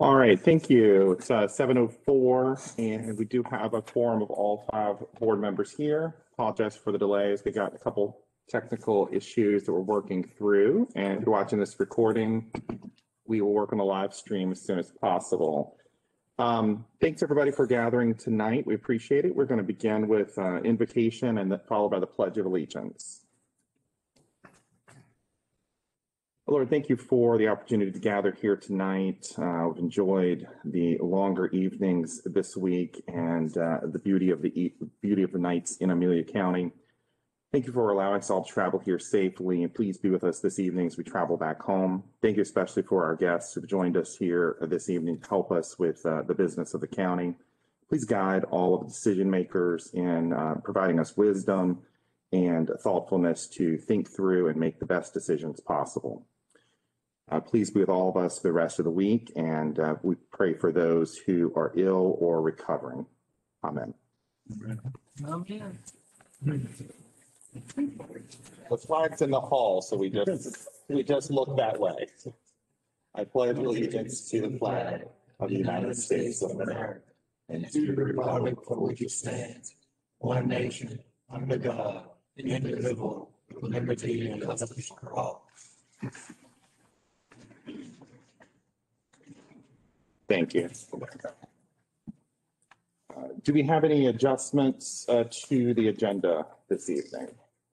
All right, thank you. It's uh, 7:04 and we do have a quorum of all five board members here. Apologize for the delays. We got a couple technical issues that we're working through. And if you're watching this recording, we will work on the live stream as soon as possible. Um, Thanks, everybody, for gathering tonight. We appreciate it. We're going to begin with uh, invocation and then followed by the Pledge of Allegiance. Lord, thank you for the opportunity to gather here tonight. Uh, We've enjoyed the longer evenings this week and uh, the beauty of the e- beauty of the nights in Amelia County. Thank you for allowing us all to travel here safely, and please be with us this evening as we travel back home. Thank you especially for our guests who've joined us here this evening to help us with uh, the business of the county. Please guide all of the decision makers in uh, providing us wisdom and thoughtfulness to think through and make the best decisions possible. Uh, please be with all of us the rest of the week, and uh, we pray for those who are ill or recovering. Amen. Amen. The flag's in the hall, so we just, we just look that way. I pledge allegiance to the flag of the United States of America and to the republic for which it stands, one nation, under God, indivisible, with liberty and justice for all. Thank you. Uh, Do we have any adjustments uh, to the agenda this evening?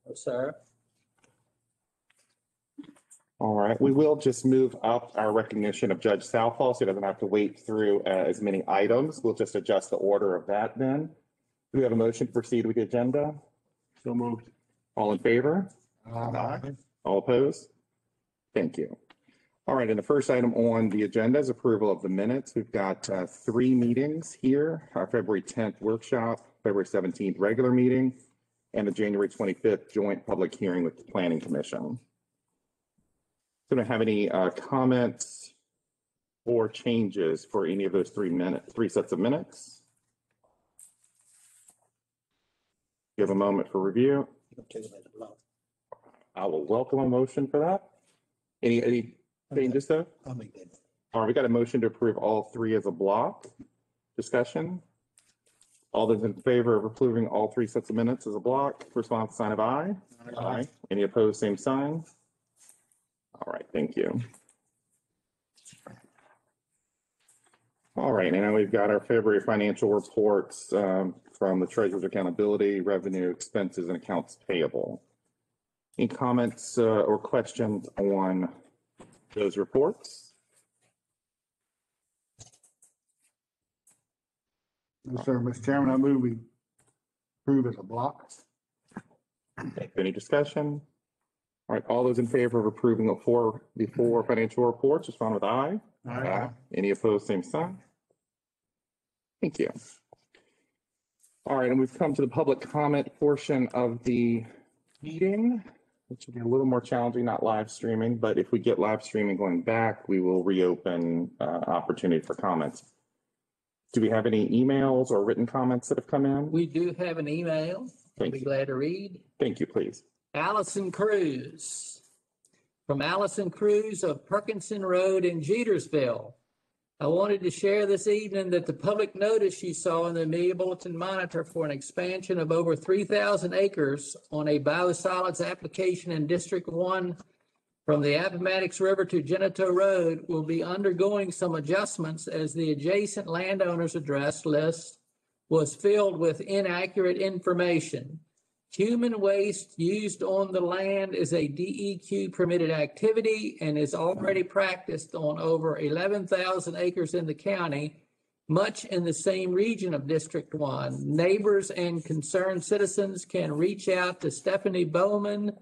No, Sir, All right, we will just move up our recognition of Judge Southall, so he doesn't have to wait through uh, as many items. We'll just adjust the order of that then. Do we have a motion to proceed with the agenda? So moved. All in favor? All opposed? Thank you. All right, and the first item on the agenda is approval of the minutes. We've got uh, three meetings here, our February 10th workshop, February 17th regular meeting, and the January 25th joint public hearing with the Planning Commission. So do I have any uh, comments or changes for any of those three minutes, three sets of minutes? Give a moment for review. I will welcome a motion for that. Any, any changes though? I'll make that. All right, we got a motion to approve all three as a block. Discussion? All those in favor of approving all three sets of minutes as a block, response sign of aye. Aye. Any opposed, same sign? All right, thank you. All right, and now we've got our February financial reports um, from the Treasurer's Accountability, Revenue, Expenses, and Accounts Payable. Any comments uh, or questions on those reports? Yes, sir. Mr. Chairman, I move we approve as a block. Any discussion? All right, all those in favor of approving the four, the four financial reports, respond with aye. Any opposed, same sign? Thank you. All right, and we've come to the public comment portion of the meeting, which will be a little more challenging, not live streaming, but if we get live streaming going back, we will reopen uh, opportunity for comments. Do we have any emails or written comments that have come in? we do have an email. I'll Thank be you. glad to read. Thank you, please. Allison Cruz. From Allison Cruz of Perkinson Road in Jetersville. I wanted to share this evening that the public notice you saw in the Amelia Bulletin Monitor for an expansion of over three thousand acres on a biosolids application in District One from the Appomattox River to Genito Road will be undergoing some adjustments as the adjacent landowners address list was filled with inaccurate information. Human waste used on the land is a DEQ permitted activity and is already practiced on over eleven thousand acres in the county, much in the same region of District One. Neighbors and concerned citizens can reach out to Stephanie Bowman,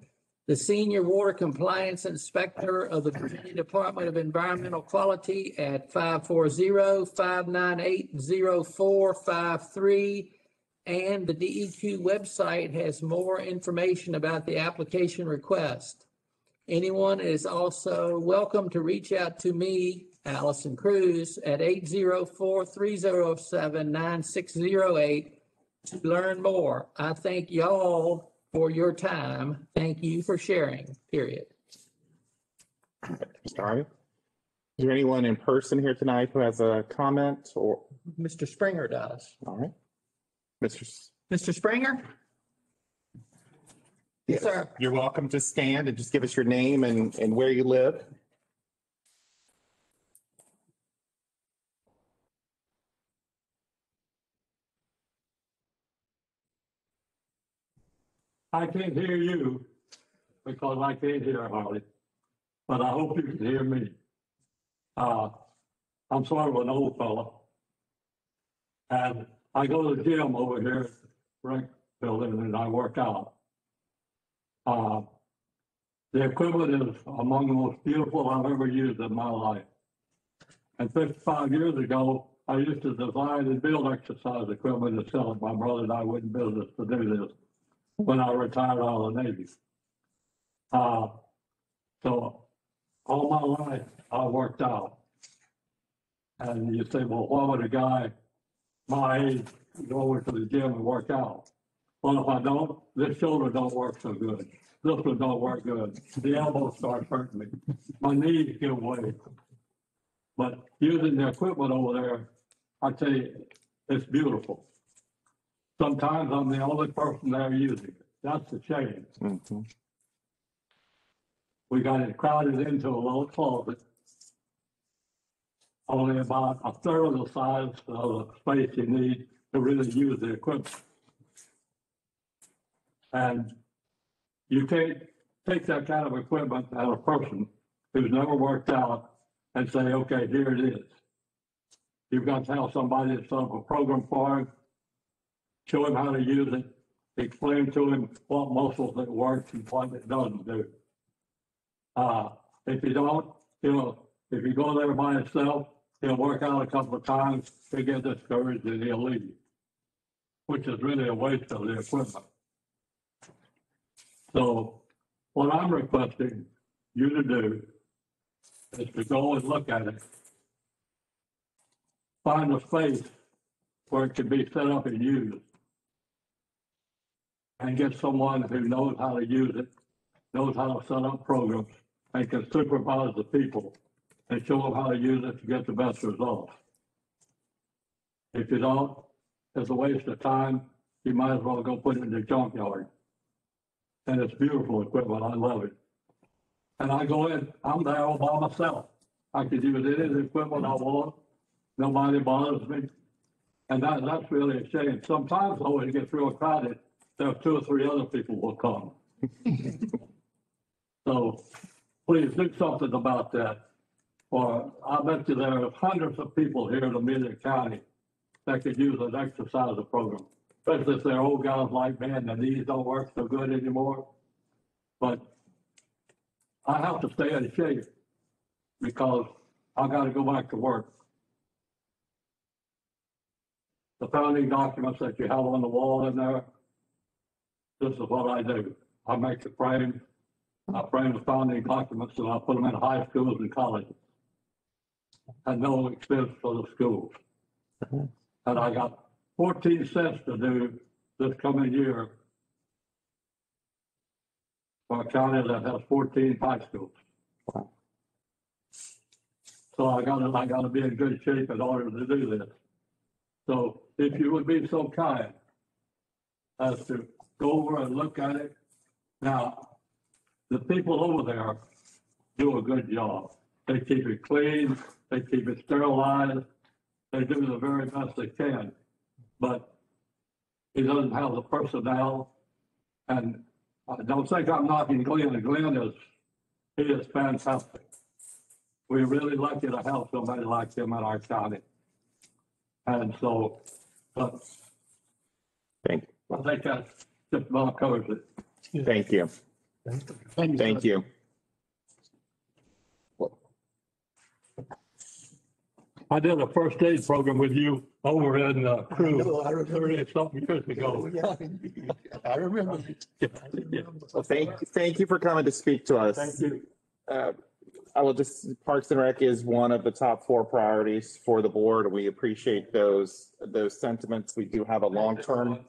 the Senior Water Compliance Inspector of the Virginia Department of Environmental Quality at 540-598-0453. And the DEQ website has more information about the application request. Anyone is also welcome to reach out to me, Allison Cruz, at 804-307-9608 to learn more. I thank y'all for your time. Thank you for sharing, period. Mr. Harvey? Is there anyone in person here tonight who has a comment or, Mr. Springer does. all right? Mr. S- Mr. Springer? Yes, sir. You're welcome to stand and just give us your name and, and where you live. I can't hear you because I can't hear Harley, but I hope you can hear me. Uh, I'm sort of an old fella. And I go to the gym over here, at building, and I work out. Uh, the equipment is among the most beautiful I've ever used in my life. And fifty-five years ago, I used to design and build exercise equipment and sell it. My brother and I went in business to do this when I retired out of the Navy. Uh, so all my life I worked out. And you say, well, why would a guy my age go over to the gym and work out? Well, if I don't, this shoulder don't work so good. This one don't work good. The elbow starts hurting me. My knees give way. But using the equipment over there, I tell you, it's beautiful. Sometimes I'm the only person there using it. That's a shame. Mhm. We got it crowded into a little closet. Only about a third of the size of the space you need to really use the equipment. And you can't take that kind of equipment at a person who's never worked out and say, okay, here it is. You've got to have somebody set up a program for him, show him how to use it, explain to him what muscles it works and what it doesn't do. Uh, if you don't, you know, if you go there by yourself, he'll work out a couple of times, he'll get discouraged and he'll leave. Which is really a waste of the equipment. So what I'm requesting you to do is to go and look at it. Find a space where it can be set up and used. And get someone who knows how to use it, knows how to set up programs, and can supervise the people and show them how to use it to get the best results. If you don't, it's a waste of time. You might as well go put it in the junkyard. And it's beautiful equipment. I love it. And I go in, I'm there all by myself. I can use any of the equipment I want. Nobody bothers me. And that, that's really a shame. Sometimes though, when it gets real crowded, there are two or three other people will come. So please do something about that. I bet you there are hundreds of people here in Amelia County that could use an exercise program. Especially if they're old guys like me and the knees don't work so good anymore. But I have to stay in shape because I gotta go back to work. The founding documents that you have on the wall in there, this is what I do. I make the frame, I frame the founding documents and I put them in high schools and colleges. At no expense for the schools. Uh-huh. And I got fourteen cents to do this coming year. For a county that has fourteen high schools. So I gotta, I gotta be in good shape in order to do this. So if you would be so kind as to go over and look at it. Now, the people over there do a good job. They keep it clean, they keep it sterilized, they do the very best they can. But he doesn't have the personnel. And I don't think I'm knocking Glenn, Glenn is, he is fantastic. We're really lucky to have somebody like him in our county. And so, but Thank, I think that just about covers it. thank you. Thank you. I did a first aid program with you over in uh, Crewe No, I remember. thirty something years ago. I remember. Well, thank, thank you for coming to speak to us. Thank you. Uh, I will just, Parks and Rec is one of the top four priorities for the board. We appreciate those, those sentiments. We do have a long-term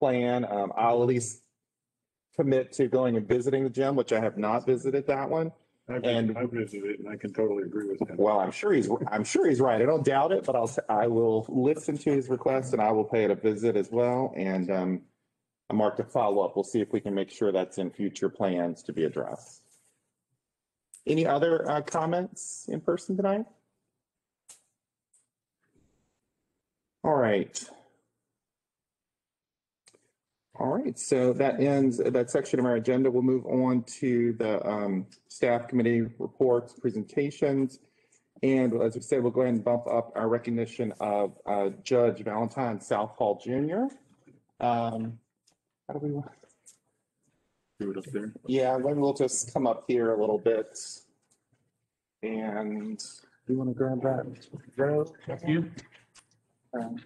plan. Um, I'll at least commit to going and visiting the gym, which I have not visited that one. I've, And- I've visited it and I can totally agree with him. Well, I'm sure he's, I'm sure he's right. I don't doubt it, but I'll, I will listen to his request and I will pay it a visit as well. And, um, I marked a follow-up. We'll see if we can make sure that's in future plans to be addressed. Any other, uh, comments in person tonight? All right. All right, so that ends that section of our agenda. We'll move on to the um, staff committee reports, presentations. And as we said, we'll go ahead and bump up our recognition of uh, Judge Valentine Southall Jr. Um, How do we, want- Do it up there. yeah, then we'll just come up here a little bit. And do you want to grab that? Thank You? Um,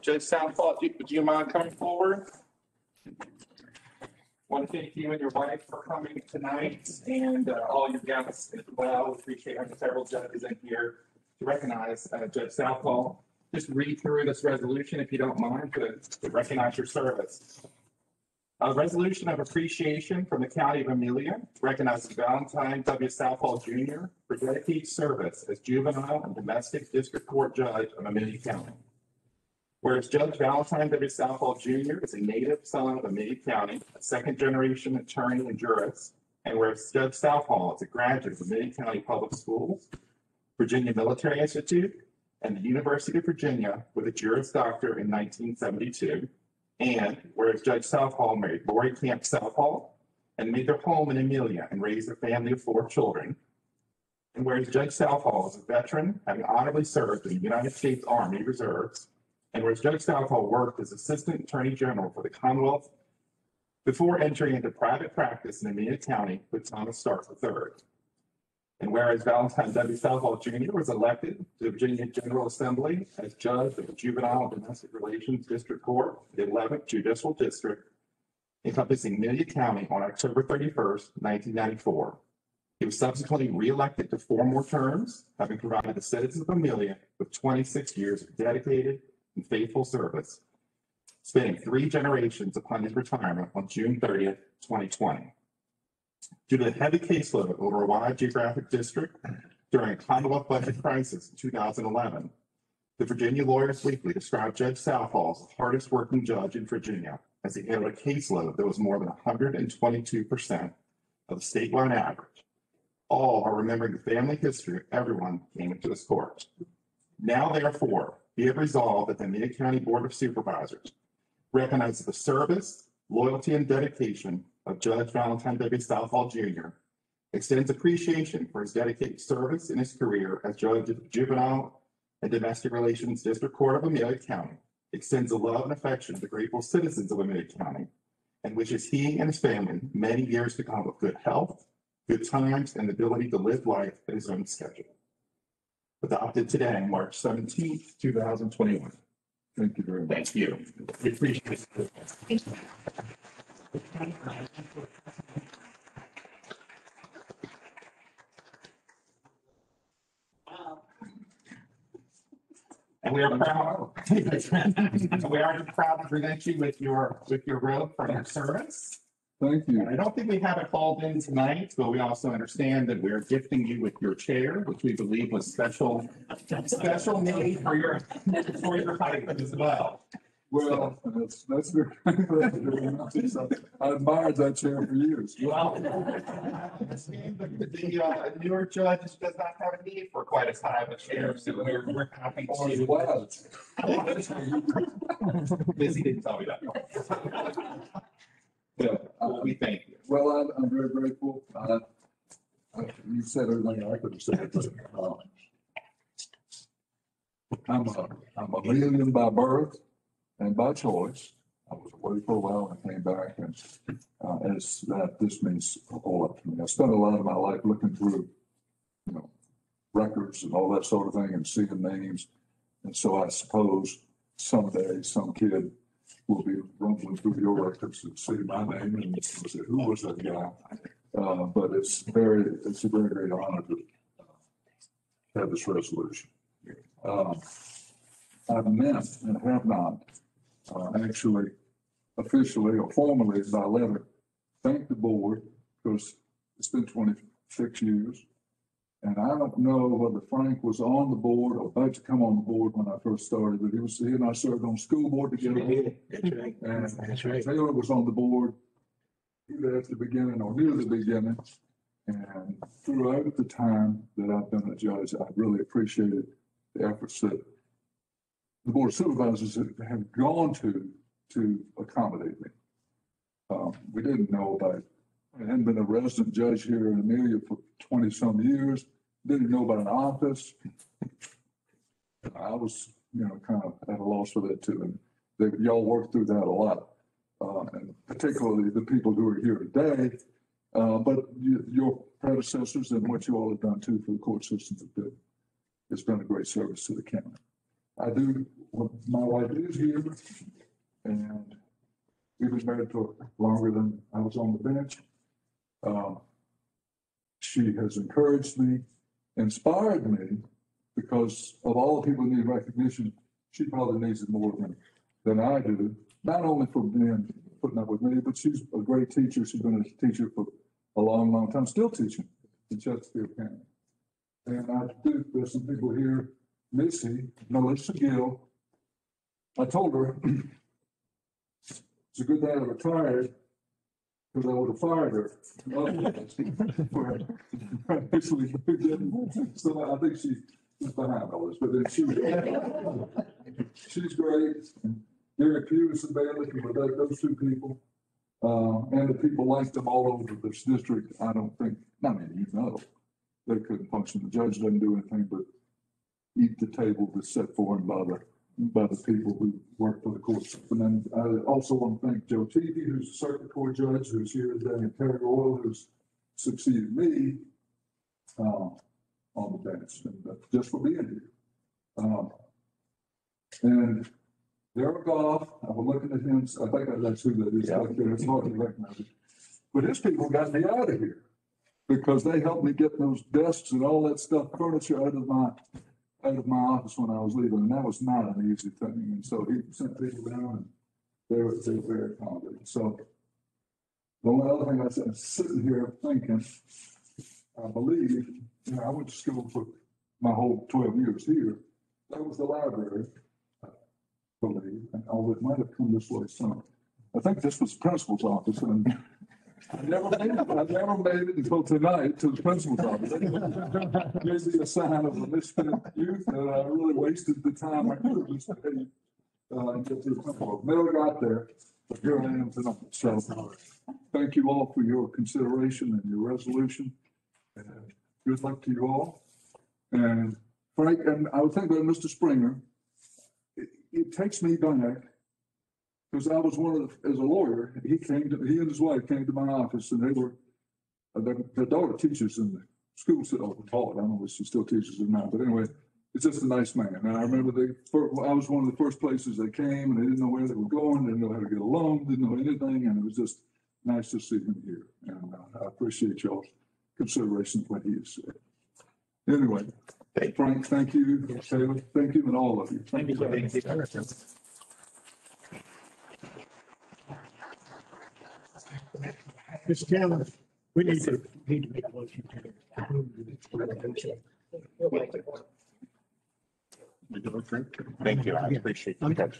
Judge Southall, do do you mind coming forward? Want to thank you and your wife for coming tonight and uh, all your guests as well. We appreciate having several judges in here to recognize uh, Judge Southall. Just read through this resolution if you don't mind to to recognize your service. A resolution of appreciation from the County of Amelia recognizes Valentine W. Southall Jr. for dedicated service as juvenile and domestic district court judge of Amelia County. Whereas Judge Valentine W. Southall Jr. is a native son of Amelia County, a second-generation attorney and jurist, and whereas Judge Southall is a graduate of Amelia County Public Schools, Virginia Military Institute, and the University of Virginia with a Juris Doctor in nineteen seventy-two. And whereas Judge Southall married Lori Camp Southall and made their home in Amelia and raised a family of four children. And whereas Judge Southall is a veteran, having honorably served in the United States Army Reserves, whereas Judge Southall worked as Assistant Attorney General for the Commonwealth before entering into private practice in Amelia County with Thomas Stark III. And whereas Valentine W. Southall Jr. was elected to the Virginia General Assembly as Judge of the Juvenile and Domestic Relations District Court, the eleventh Judicial District, encompassing Amelia County on October thirty-first, nineteen ninety-four. He was subsequently reelected to four more terms, having provided the citizens of Amelia with twenty-six years of dedicated and faithful service, spanning three generations upon his retirement on June thirtieth, twenty twenty. Due to the heavy caseload over a wide geographic district during a Commonwealth budget crisis in two thousand eleven, the Virginia Lawyers Weekly described Judge Southall as the hardest working judge in Virginia as he handled a caseload that was more than hundred and twenty-two percent of the statewide average. All are remembering the family history of everyone who came into this court. Now therefore, be it resolved that the Amelia County Board of Supervisors recognizes the service, loyalty, and dedication of Judge Valentine W. Southall Jr., extends appreciation for his dedicated service in his career as Judge of Juvenile and Domestic Relations District Court of Amelia County, extends a love and affection to the grateful citizens of Amelia County, and wishes he and his family many years to come of good health, good times, and the ability to live life at his own schedule. Adopted today, March seventeenth, two thousand twenty-one. Thank you very much. Thank you. We appreciate it. And we are proud, we are proud to present you with your, with your robe for your service. Thank And I don't think we have it called in tonight, but we also understand that we're gifting you with your chair, which we believe was special, special made for your, for your height as well. Well, that's, that's very, I admired that chair for years. Well, the uh, newer judge does not have a need for quite as high of a chair, so we're, we're happy to. wow. Busy didn't tell me that. Yeah, Well, we thank you. well, I'm, I'm very grateful. Uh, You said everything I could have said, but, uh, I'm a, I'm a Melian by birth and by choice. I was away for a while and came back and, uh, it's, that, this means a whole lot to me. I spent a lot of my life looking through, you know, records and all that sort of thing and seeing names. And so I suppose someday some kid will be rumbling through your records and see my name and say, who was that guy? Uh, but it's very, it's a very great honor to have this resolution. Um, I've meant and have not, uh, actually officially or formally by letter, thank the board because it's been 26 years. And I don't know whether Frank was on the board or about to come on the board when I first started, but he was, he and I served on school board together. That's right. And That's right. Taylor was on the board either at the beginning or near the beginning. And throughout the time that I've been a judge, I've really appreciated the efforts that the board of supervisors have- gone to, to accommodate me. Um, we didn't know about, I hadn't been a resident judge here in Amelia for twenty-some years, didn't know about an office. I was, you know, kind of at a loss for that too, and that y'all worked through that a lot. Uh, and particularly the people who are here today, uh, but you, your predecessors and what you all have done too for the court systems have been, it's been a great service to the county. I do, my wife is here and we've been married for longer than I was on the bench. Um, she has encouraged me, inspired me, because of all the people who need recognition, she probably needs it more than, than I do. Not only for being, putting up with me, but she's a great teacher. She's been a teacher for a long, long time, still teaching in Chesterfield County. And I do, there's some people here, Missy, Melissa Gill. I told her, it's a good thing I retired, because I would have fired her. Actually, So I think she is behind all this, but then she, she's great. Gary Pewis and Bailey, but tho- those two people, uh, and the people like them all over this district, I don't think, I mean, you know, they couldn't function. The judge doesn't do anything but eat the table that's set for him by the, by the people who work for the court system. And I also want to thank Joe Teefey, who's a circuit court judge, who's here today, and Terry Royal, who's succeeded me uh, on the bench, and uh, just for being here. Um, And Derek Goff, I was looking at him, so I think that's who that is, out there. it's hard to recognize it. But his people got me out of here because they helped me get those desks and all that stuff, furniture out of my, out of my office when I was leaving, and that was not an easy thing. And so he sent people down and they were, they were very accommodating. So the only other thing I said, sitting here thinking, I believe, you know, I went to school for my whole twelve years here. That was the library, I believe, and although it might have come this way some. I think this was the principal's office and I never made it, I never made it until tonight to the principal's office. Usually a sign of a misfit youth that I really wasted the time I could have just paid. Uh, and get to. Never got there, but here I am tonight. So thank you all for your consideration and your resolution. And good luck to you all. And Frank, and I was thinking about Mr. Springer. It, it takes me back. Because I was one of, the as a lawyer, he came to, he and his wife came to my office and they were, uh, their, their daughter teaches in the school, so, oh, taught, I don't know if she still teaches or not, but anyway, it's just a nice man. And I remember they, fir- I was one of the first places they came and they didn't know where they were going, didn't know how to get along, didn't know anything, and it was just nice to see him here. And uh, I appreciate y'all's consideration of what he has said. Anyway, Frank, thank you, Taylor, thank you, and all of you. Thank you. Mr. Chairman, we need to, need to make a motion to approve the resolution. Thank you. I appreciate that.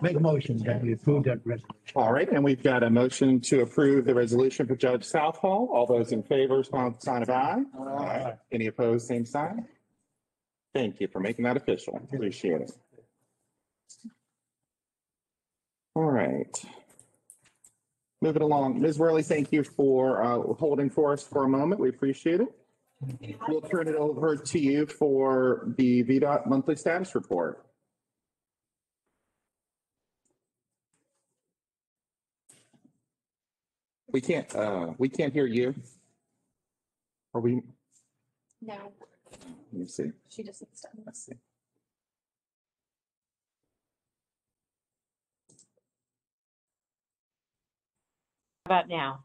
Make a motion that we approve that resolution. All right, and we've got a motion to approve the resolution for Judge Southall. All those in favor, respond sign of aye. Aye. Any opposed, same sign. Thank you for making that official. Appreciate it. All right. Moving along. Ms. Worley, thank you for uh, holding for us for a moment. We appreciate it. We'll turn it over to you for the VDOT monthly status report. We can't, uh, we can't hear you. Are we, No, let me see. she just needs to. Let's see. About now?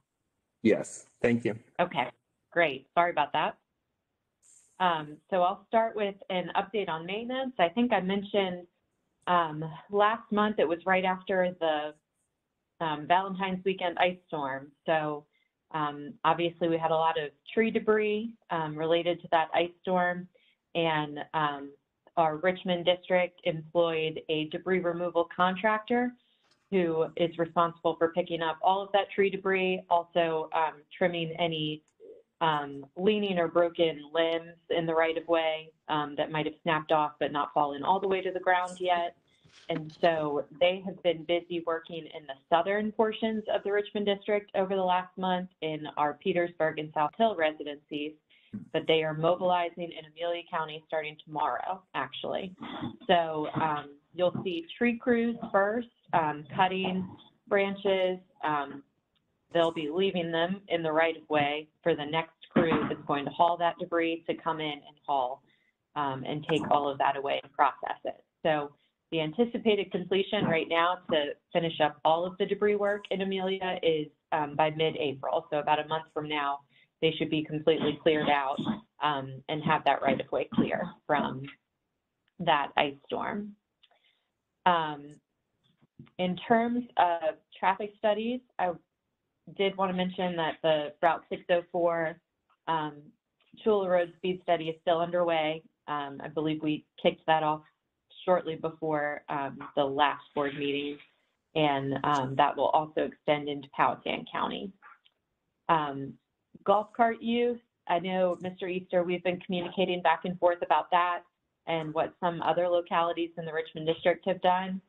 Yes, thank you. Okay, great. Sorry about that. Um, so I'll start with an update on maintenance. I think I mentioned um, last month, it was right after the um, Valentine's weekend ice storm. So Um, obviously, we had a lot of tree debris um, related to that ice storm, and um, our Richmond district employed a debris removal contractor who is responsible for picking up all of that tree debris, also um, trimming any um, leaning or broken limbs in the right of way um, that might have snapped off but not fallen all the way to the ground yet. And so they have been busy working in the southern portions of the Richmond district over the last month in our Petersburg and South Hill residencies. But they are mobilizing in Amelia County starting tomorrow, actually. So um, you'll see tree crews first, um, cutting branches. Um, they'll be leaving them in the right of way for the next crew that's going to haul that debris to come in and haul um, and take all of that away and process it. So the anticipated completion right now to finish up all of the debris work in Amelia is um, by mid-April. So about a month from now, they should be completely cleared out um, and have that right of way clear from that ice storm. Um, in terms of traffic studies, I did want to mention that the Route 604 um, Chula Road speed study is still underway. Um, I believe we kicked that off shortly before um, the last board meeting, and um, that will also extend into Powhatan County. Um, golf cart use, I know, Mr. Easter, we've been communicating back and forth about that and what some other localities in the Richmond district have done.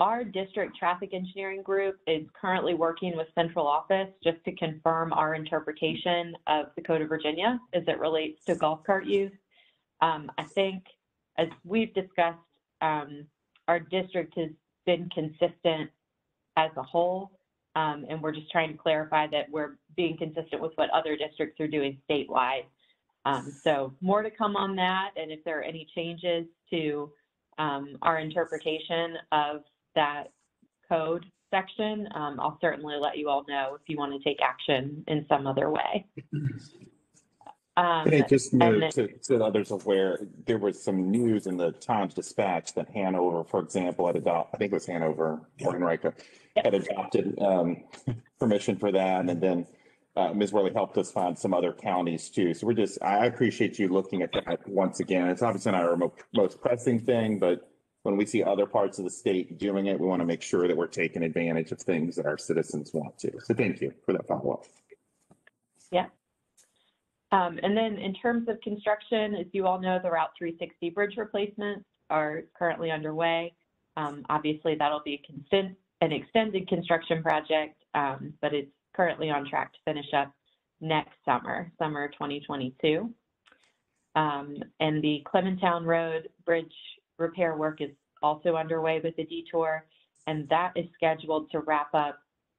Our district traffic engineering group is currently working with central office just to confirm our interpretation of the Code of Virginia as it relates to golf cart use. Um, I think, as we've discussed, um, our district has been consistent as a whole, um, and we're just trying to clarify that we're being consistent with what other districts are doing statewide. Um, so more to come on that, and if there are any changes to um, our interpretation of that code section, um, I'll certainly let you all know if you want to take action in some other way. Um, I just and note then- to, to others aware, there was some news in the Times Dispatch that Hanover, for example, had adopted, I think it was Hanover or Henrico, had adopted, um, permission for that. And then, uh, Ms. Worley helped us find some other counties too. So we're just, I appreciate you looking at that once again. It's obviously not our mo- most pressing thing, but when we see other parts of the state doing it, we want to make sure that we're taking advantage of things that our citizens want to. So thank you for that follow-up. Um, and then in terms of construction, as you all know, the Route 360 bridge replacements are currently underway. Um, obviously, that'll be a constant, an extended construction project, um, but it's currently on track to finish up next summer, summer 2022. Um, and the Clementown Road Bridge repair work is also underway with the detour, and that is scheduled to wrap up,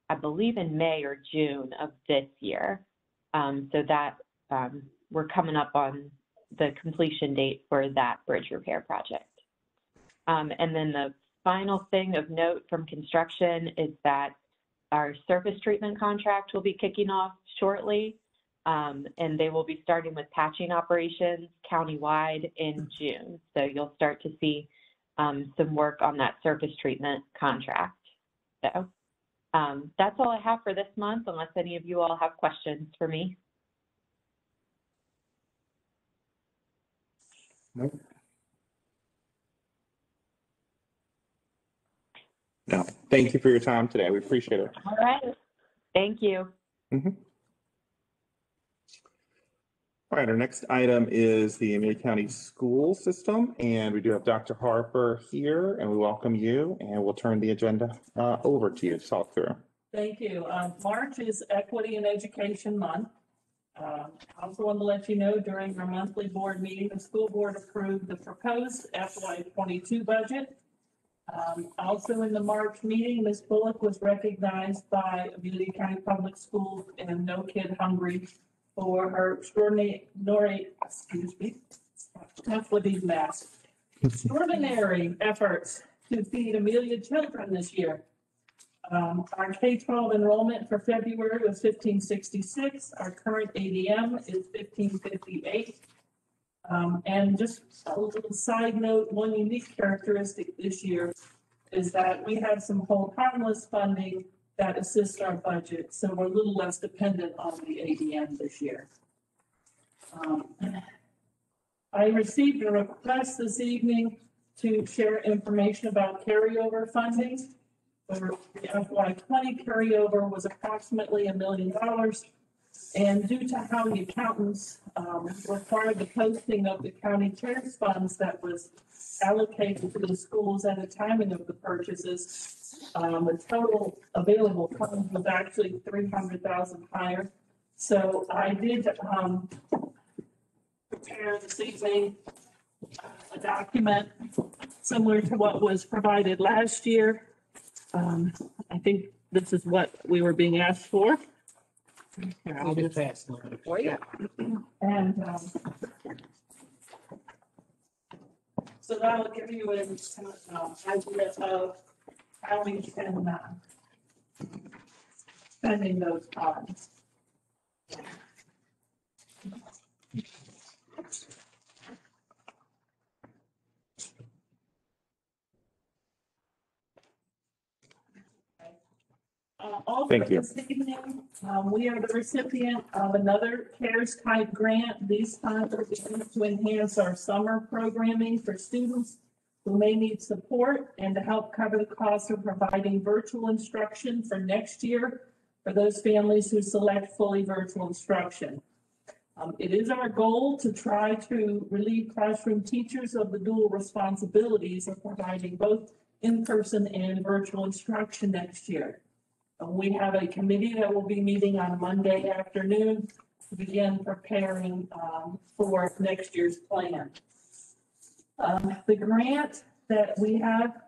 I believe, in May or June of this year. Um, so that um, we're coming up on the completion date for that bridge repair project. Um, and then the final thing of note from construction is that our surface treatment contract will be kicking off shortly. Um, and they will be starting with patching operations countywide in June. So you'll start to see um, some work on that surface treatment contract. So um, that's all I have for this month, unless any of you all have questions for me. No, thank you for your time today. We appreciate it. All right. Thank you. All right, our next item is the Amelia County School System, and we do have Dr. Harper here, and we welcome you, and we'll turn the agenda uh, over to you to talk through. Thank you. Um, March is Equity in Education Month. Um, I also want to let you know during our monthly board meeting, the school board approved the proposed FY twenty-two budget. Um, also in the March meeting, Ms. Bullock was recognized by Amelia County Public Schools and No Kid Hungry for her extraordinary, excuse me, tough with these masks. Extraordinary efforts to feed Amelia children this year. Um, our K twelve enrollment for February was fifteen sixty-six, our current ADM is fifteen fifty-eight. Um, and just a little side note, one unique characteristic this year is that we have some hold harmless funding that assists our budget, so we're a little less dependent on the ADM this year. Um, I received a request this evening to share information about carryover funding. The FY twenty carryover was approximately a million dollars. And due to how the accountants um, required the posting of the county CARES funds that was allocated to the schools at the timing of the purchases, um, the total available funds was actually three hundred thousand higher. So I did, um, prepare this evening a document similar to what was provided last year. Um, I think this is what we were being asked for. Here, I'll I'll just- just pass it for you. and, um, so that'll give you an, um, idea of how we can, uh, spending those funds. Uh, also Thank you. this evening, um, we are the recipient of another CARES type grant. These funds are being to enhance our summer programming for students who may need support and to help cover the cost of providing virtual instruction for next year for those families who select fully virtual instruction. Um, it is our goal to try to relieve classroom teachers of the dual responsibilities of providing both in-person and virtual instruction next year. Uh, We have a committee that will be meeting on Monday afternoon to begin preparing um, for next year's plan. Um, The grant that we have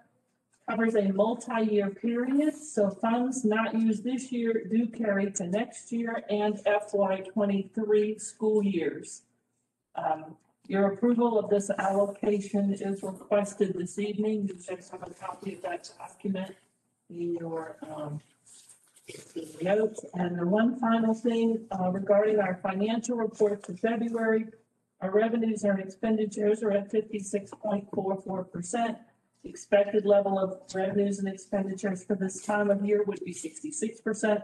covers a multi-year period, so funds not used this year do carry to next year and FY twenty-three school years. Um, Your approval of this allocation is requested this evening. You should have a copy of that document in your um, notes. And the one final thing uh, regarding our financial report for February, our revenues and expenditures are at fifty-six point four four percent. The Expected level of revenues and expenditures for this time of year would be sixty-six percent.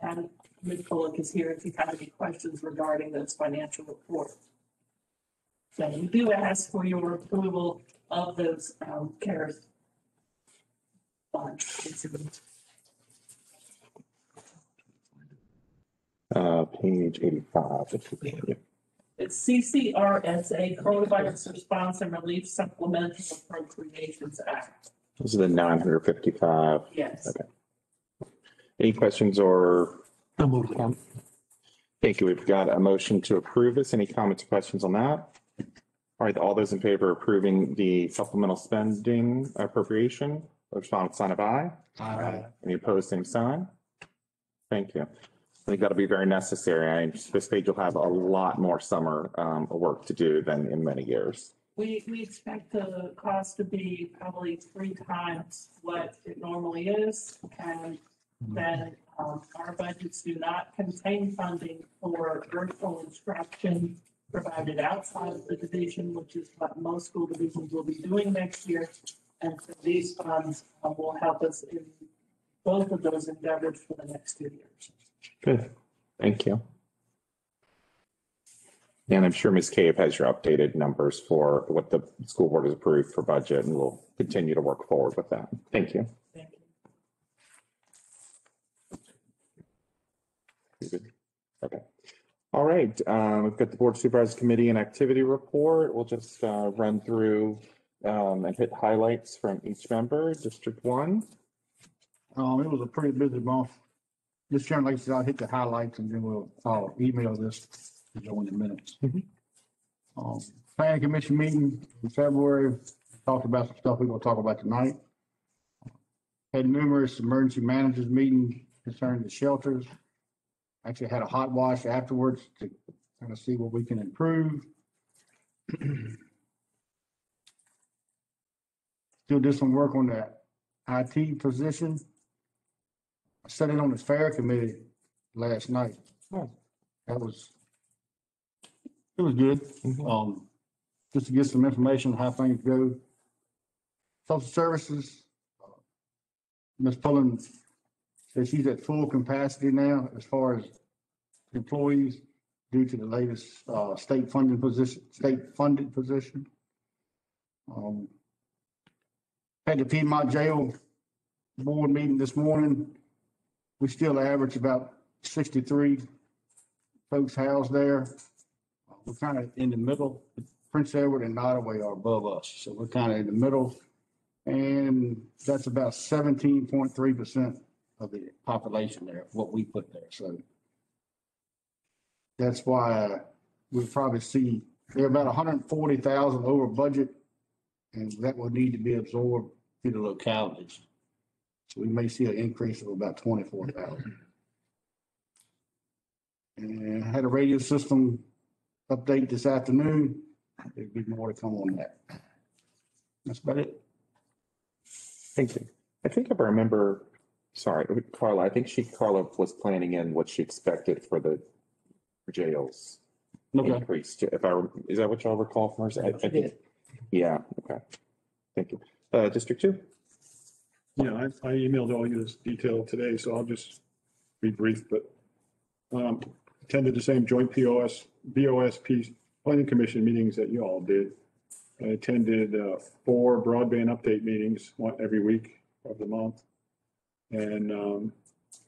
And Ms. Bullock is here if you have any questions regarding those financial reports. So we do ask for your approval of those um, CARES funds. Uh, page eighty-five. It's CRRSA, Coronavirus Response and Relief Supplemental Appropriations Act. Those are the nine hundred fifty-five. Yes. Okay. Any questions or? Thank you. We've got a motion to approve this. Any comments or questions on that? All right, all those in favor of approving the supplemental spending appropriation, respond with sign of aye. Aye. Any opposed, same sign? Thank you. I think that'll be very necessary. I anticipate you'll have a lot more summer um, work to do than in many years. We, we expect the cost to be probably three times what it normally is. And then, um, our budgets do not contain funding for virtual instruction provided outside of the division, which is what most school divisions will be doing next year. And so these funds uh, will help us in both of those endeavors for the next two years. Good. Thank you. And I'm sure Ms. Cave has your updated numbers for what the school board has approved for budget and we'll continue to work forward with that. Thank you. Thank you. You? Okay. All right, um, we've got the Board Supervisors Committee and Activity Report. We'll just, uh, run through, um, and hit highlights from each member. District one. Um, it was a pretty busy month. Just Chairman, like I said, I'll hit the highlights and then we'll, I'll email this to Joe in the minutes. Mhm. Um, planning commission meeting in February, talked about some stuff we're gonna talk about tonight. Had numerous emergency managers meeting concerning the shelters. Actually had a hot wash afterwards to kind of see what we can improve. Still did some work on that IT position. I sat in on the fair committee last night. Oh. That was, it was good. Mhm. Um, just to get some information on how things go. Social services. uh, Ms. Pullen So she's at full capacity now as far as employees due to the latest, uh, state funding position, state funded position. Um, had the Piedmont Jail Board meeting this morning. We still average about sixty-three folks housed there. We're kind of in the middle. Prince Edward and Nottoway are above us, so we're kind of in the middle. And that's about seventeen point three percent of the population there, what we put there, so. That's why we probably see, they're about hundred and forty thousand over budget. And that will need to be absorbed through the localities. So we may see an increase of about twenty-four thousand. And I had a radio system update this afternoon. There'll be more to come on that. That's about it. Thank you. I think if I remember, sorry, Carla, I think she, Carla was planning in what she expected for the jails Okay. increase. If I, is that what y'all recall from her? I- I think- Yeah, okay. Thank you. Uh, District Two? Yeah, I, I emailed all you this detail today, so I'll just be brief, but um, attended the same joint POS, BOSP planning commission meetings that you all did. I attended uh, four broadband update meetings, one every week of the month. And um,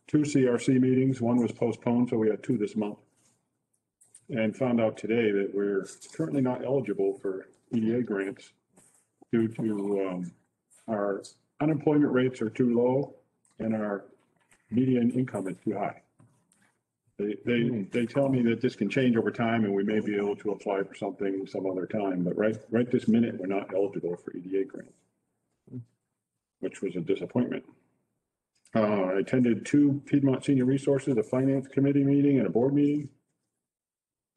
two CRC meetings, one was postponed, so we had two this month. And found out today that we're currently not eligible for EDA grants due to um, our unemployment rates are too low and our median income is too high. They, they, they tell me that this can change over time and we may be able to apply for something some other time, but right, right this minute, we're not eligible for EDA grants. Which was a disappointment. Uh, I attended two Piedmont Senior Resources, a finance committee meeting and a board meeting.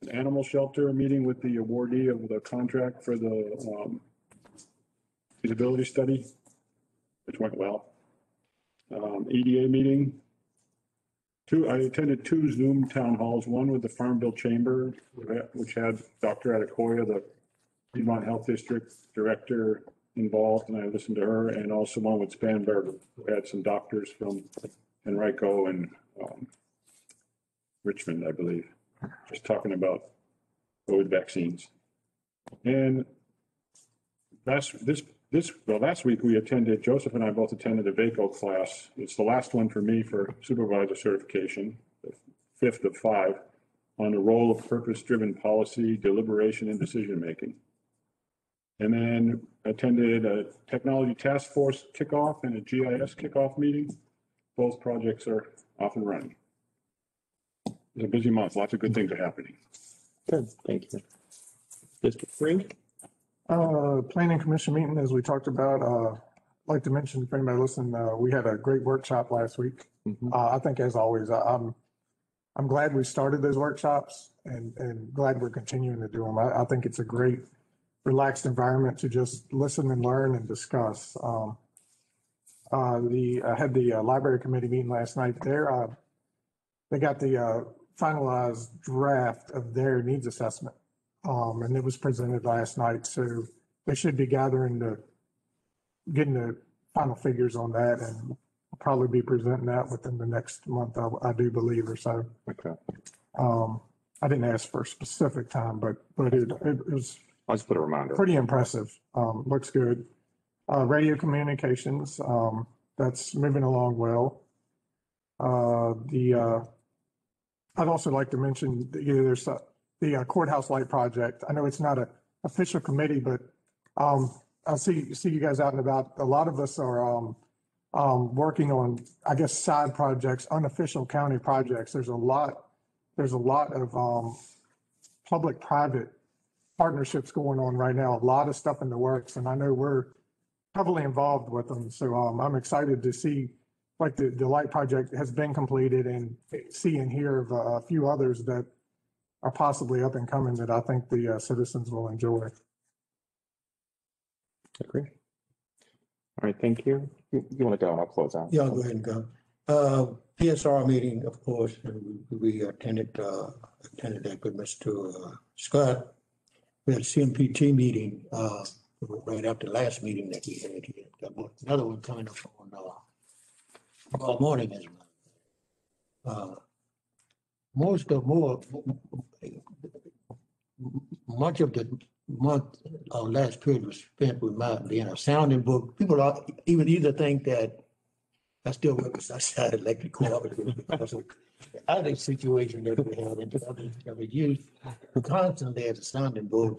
An animal shelter meeting with the awardee of the contract for the, um, feasibility study which went well. Um, EDA meeting. Two, I attended two Zoom town halls, one with the Farmville Chamber, which had Dr. Adekoya, the Piedmont Health District Director involved, and I listened to her, and also one with Spanberger, who had some doctors from Henrico and, um, Richmond, I believe, just talking about COVID vaccines. And last, this, this, well, last week we attended, Joseph and I both attended a VACO class. It's the last one for me for supervisor certification, the fifth of five, on the role of purpose-driven policy, deliberation, and decision-making. And then attended a technology task force kickoff and a GIS kickoff meeting. Both projects are off and running. It's a busy month, lots of good things are happening. Good, thank you. District Three? Uh, planning commission meeting, as we talked about, uh, I'd like to mention, if anybody listened, uh, we had a great workshop last week. Mhm. Uh, I think as always, I- I'm, I'm glad we started those workshops and, and glad we're continuing to do them. I, I think it's a great relaxed environment to just listen and learn and discuss. Um, uh, the, I had the uh, library committee meeting last night there. Uh, they got the, uh, finalized draft of their needs assessment. Um, and it was presented last night, so they should be gathering the, getting the final figures on that and probably be presenting that within the next month, I, I do believe or so. Okay, Um, I didn't ask for a specific time, but, but it, it was I'll just put a reminder. pretty impressive. Um, looks good. Uh, radio communications, um, that's moving along well. Uh, the, uh, I'd also like to mention, that, you know, there's uh, the uh, courthouse light project. I know it's not an official committee, but, um, I see, see you guys out and about. A lot of us are, um, um, working on, I guess, side projects, unofficial county projects. There's a lot, there's a lot of, um, public-private partnerships going on right now, a lot of stuff in the works, and I know we're heavily involved with them. So um, I'm excited to see, like, the, the light project has been completed and see and hear of a few others that are possibly up and coming that I think the uh, citizens will enjoy. Agree. All right, thank you. You, you want to go and I'll close out? Yeah, I'll go ahead and go. Uh, PSR meeting, of course, we- we attended, uh, attended that with Mr. uh, Scott. We had a CMPT meeting, uh, right after the last meeting that we had here. Got one- Another one coming up on, uh, tomorrow morning as a matter of uh, most of more, much of the month, our last period was spent with my being a sounding book. People are, even either think that I still work with Southside Electric Cooperative because of the other situation that we had and others that we constantly as a sounding board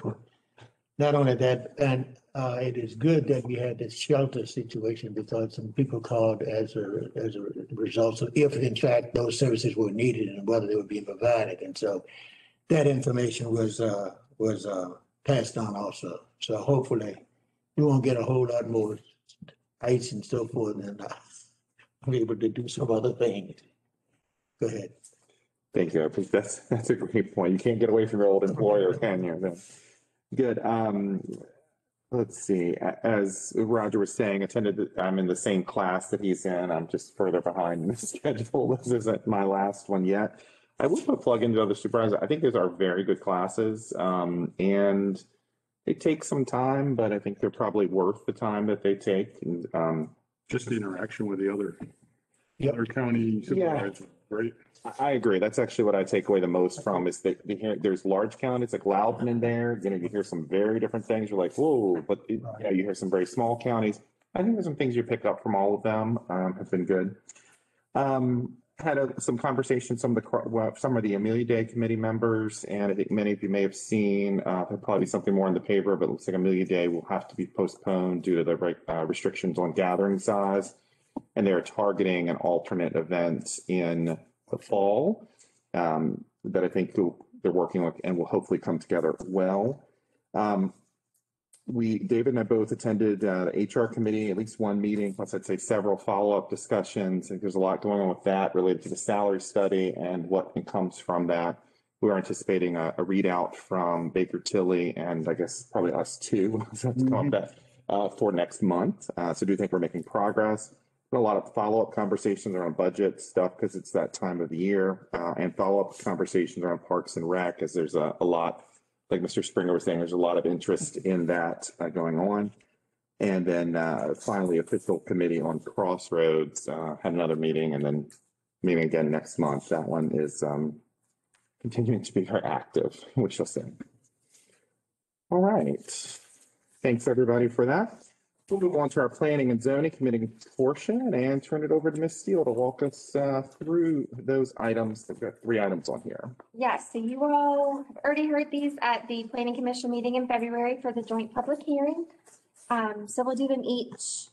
not only that, and uh, it is good that we had this shelter situation because some people called as a, as a result of if in fact those services were needed and whether they were being provided. And so that information was, uh, was, uh, passed on also. So hopefully we won't get a whole lot more ice and so forth and uh, be able to do some other things. Go ahead. Thank you. I think that's, that's a great point. You can't get away from your old employer, can you? Good. Um, let's see, as Roger was saying, attended, I'm in the same class that he's in. I'm just further behind in the schedule. This isn't my last one yet. I will put a plug into other supervisors. I think those are very good classes. Um, and they take some time, but I think they're probably worth the time that they take. And, um, Just the interaction with the other, Yep. other county supervisors, right? I, I agree. That's actually what I take away the most from is that you hear, there's large counties like Loudoun in there, you know, you hear some very different things. You're like, whoa, but you know, you hear some very small counties. I think there's some things you pick up from all of them, um, have been good. Um, had a, some conversations, some of the, well, some of the Amelia Day committee members, and I think many of you may have seen, uh, there'll probably be something more in the paper, but it looks like Amelia Day will have to be postponed due to the, uh, restrictions on gathering size. And they're targeting an alternate event in the fall, um, that I think they're working with and will hopefully come together well. Um, we, David and I both attended, uh, the HR committee, at least one meeting, plus I'd say several follow-up discussions. I think there's a lot going on with that related to the salary study and what comes from that. We're anticipating a, a readout from Baker Tilly and I guess probably us too, so that's coming back, uh, for next month. Uh, so I do think we're making progress. A lot of follow-up conversations around budget stuff because it's that time of the year, uh, and follow-up conversations around Parks and Rec, as there's a, a lot, like Mr. Springer was saying, there's a lot of interest in that, uh, going on. And then, uh, finally, official committee on Crossroads, uh, had another meeting and then meeting again next month. That one is, um, continuing to be very active, we shall say. All right. Thanks, everybody, for that. We'll move on to our planning and zoning committee portion and turn it over to Ms. Steele to walk us uh, through those items. We've got three items on here. Yes, so you all already heard these at the planning commission meeting in February for the joint public hearing. Um, so we'll do them each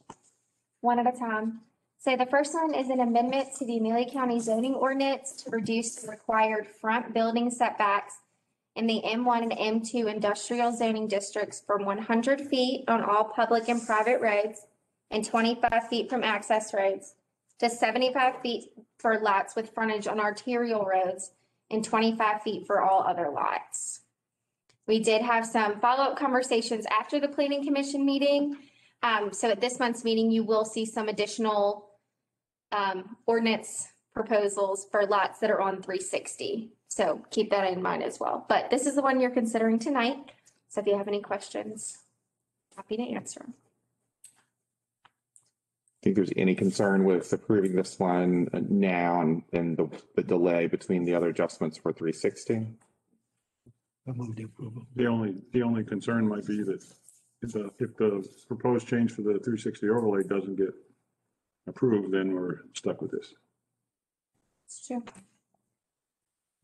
one at a time. So the first one is an amendment to the Amelia County zoning ordinance to reduce the required front building setbacks in the M one and M two industrial zoning districts from one hundred feet on all public and private roads and twenty-five feet from access roads to seventy-five feet for lots with frontage on arterial roads and twenty-five feet for all other lots. We did have some follow-up conversations after the planning commission meeting. Um, so at this month's meeting, you will see some additional um, ordinance proposals for lots that are on three sixty. So keep that in mind as well. But this is the one you're considering tonight. So if you have any questions, happy to answer. Think there's any concern with approving this one uh, now and then the, the delay between the other adjustments for three sixty? I move the approval. The only, the only concern might be that if the, if the proposed change for the three sixty overlay doesn't get approved, then we're stuck with this. It's true.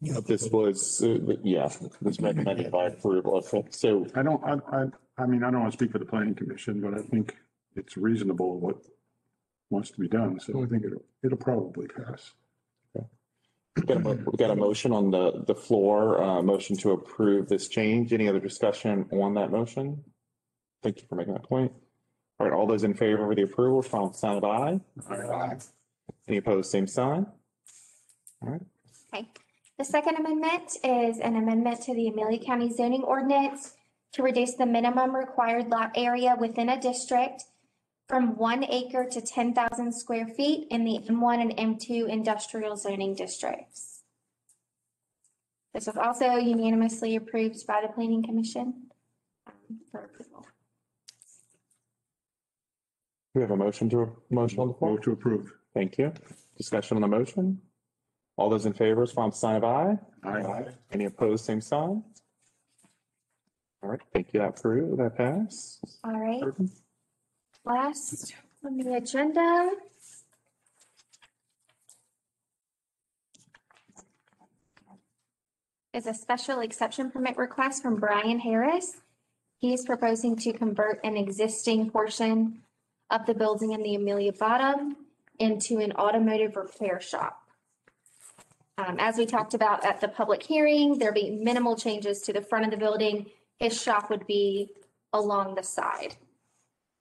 Yeah, This was, uh, yeah, this recommended by approval. So I don't, I, I, I mean, I don't want to speak for the planning commission, but I think it's reasonable what wants to be done, so I think it'll, it'll probably pass. we've got a, mo- we've got a motion on the, the floor, uh, motion to approve this change. Any other discussion on that motion? Thank you for making that point. All right, all those in favor of the approval, file with sign of aye. Any opposed, same sign? All right. Okay. The second amendment is an amendment to the Amelia County zoning ordinance to reduce the minimum required lot area within a district from one acre to ten thousand square feet in the M one and M two industrial zoning districts. This was also unanimously approved by the planning commission for approval. We have a motion to, motion on the floor? Vote to approve. Thank you. Discussion on the motion? All those in favor, respond by sign of aye. Aye. Any opposed, same sign. All right, thank you. That approved, that passed. All right. Last on the agenda. Is a special exception permit request from Brian Harris. He is proposing to convert an existing portion of the building in the Amelia Bottom into an automotive repair shop. Um, as we talked about at the public hearing, there'll be minimal changes to the front of the building. His shop would be along the side.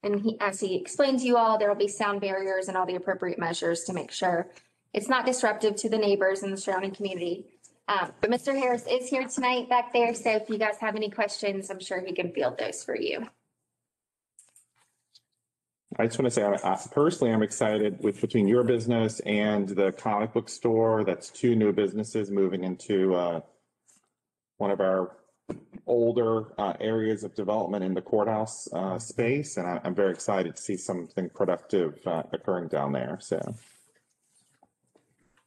And he, as he explained to you all, there will be sound barriers and all the appropriate measures to make sure it's not disruptive to the neighbors and the surrounding community. Um, but Mr. Harris is here tonight back there, so if you guys have any questions, I'm sure he can field those for you. I just want to say, I I- personally, I'm excited with between your business and the comic book store. That's two new businesses moving into uh, one of our older uh, areas of development in the courthouse uh, space, and I- I'm very excited to see something productive uh, occurring down there, so.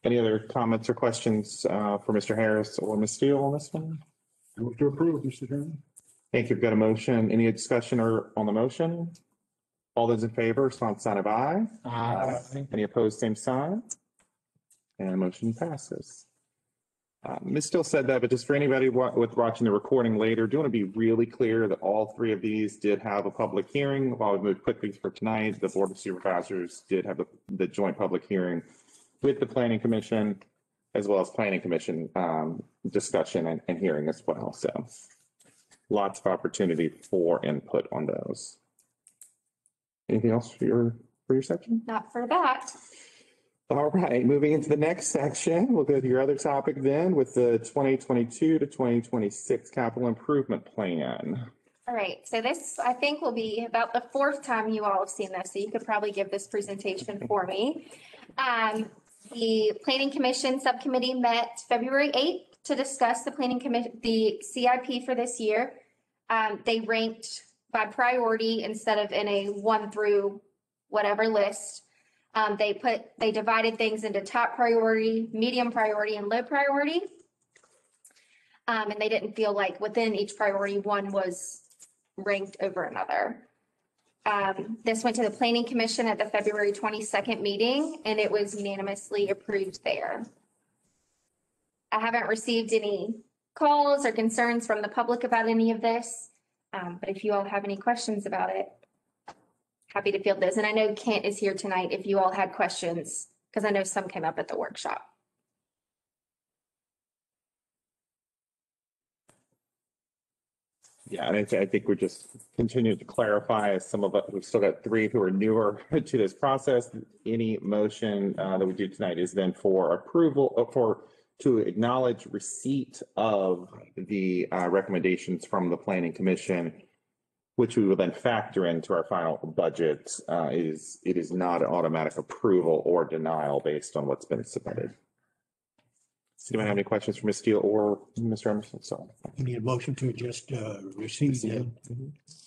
Any other comments or questions uh, for Mr. Harris or Ms. Steele on this one? I Move to approve, Mr. Chairman. Thank you. We've got a motion. Any discussion or on the motion? All those in favor, respond sign of aye. Any opposed, same sign. And motion passes. Uh, Ms. Still said that, but just for anybody wa- with watching the recording later, do want to be really clear that all three of these did have a public hearing. While we moved quickly for tonight, the Board of Supervisors did have the, the joint public hearing with the Planning Commission as well as Planning Commission, um, discussion and, and hearing as well. So lots of opportunity for input on those. Anything else for your, for your section? Not for that. All right, moving into the next section, we'll go to your other topic then with the twenty twenty-two to twenty twenty-six capital improvement plan. All right, so this, I think, will be about the fourth time you all have seen this, so you could probably give this presentation for me. Um, the Planning Commission Subcommittee met February eighth to discuss the planning commission, the CIP for this year. Um, they ranked by priority instead of in a one through whatever list. Um, they put, they divided things into top priority, medium priority, and low priority. Um, and they didn't feel like within each priority, one was ranked over another. Um, this went to the planning commission at the February twenty-second meeting and it was unanimously approved there. I haven't received any calls or concerns from the public about any of this. Um, but if you all have any questions about it, happy to field those. And I know Kent is here tonight if you all had questions, because I know some came up at the workshop. Yeah, and I, thi- I think we're just continuing to clarify as some of us, we've still got three who are newer to this process. Any motion uh, that we do tonight is then for approval, uh, for, to acknowledge receipt of the uh, recommendations from the planning commission, which we will then factor into our final budget, uh, is, it is not an automatic approval or denial based on what's been submitted. Does anyone have any questions for Ms. Steele or Mr. Emerson? Sorry. You need a motion to just, uh, receive them.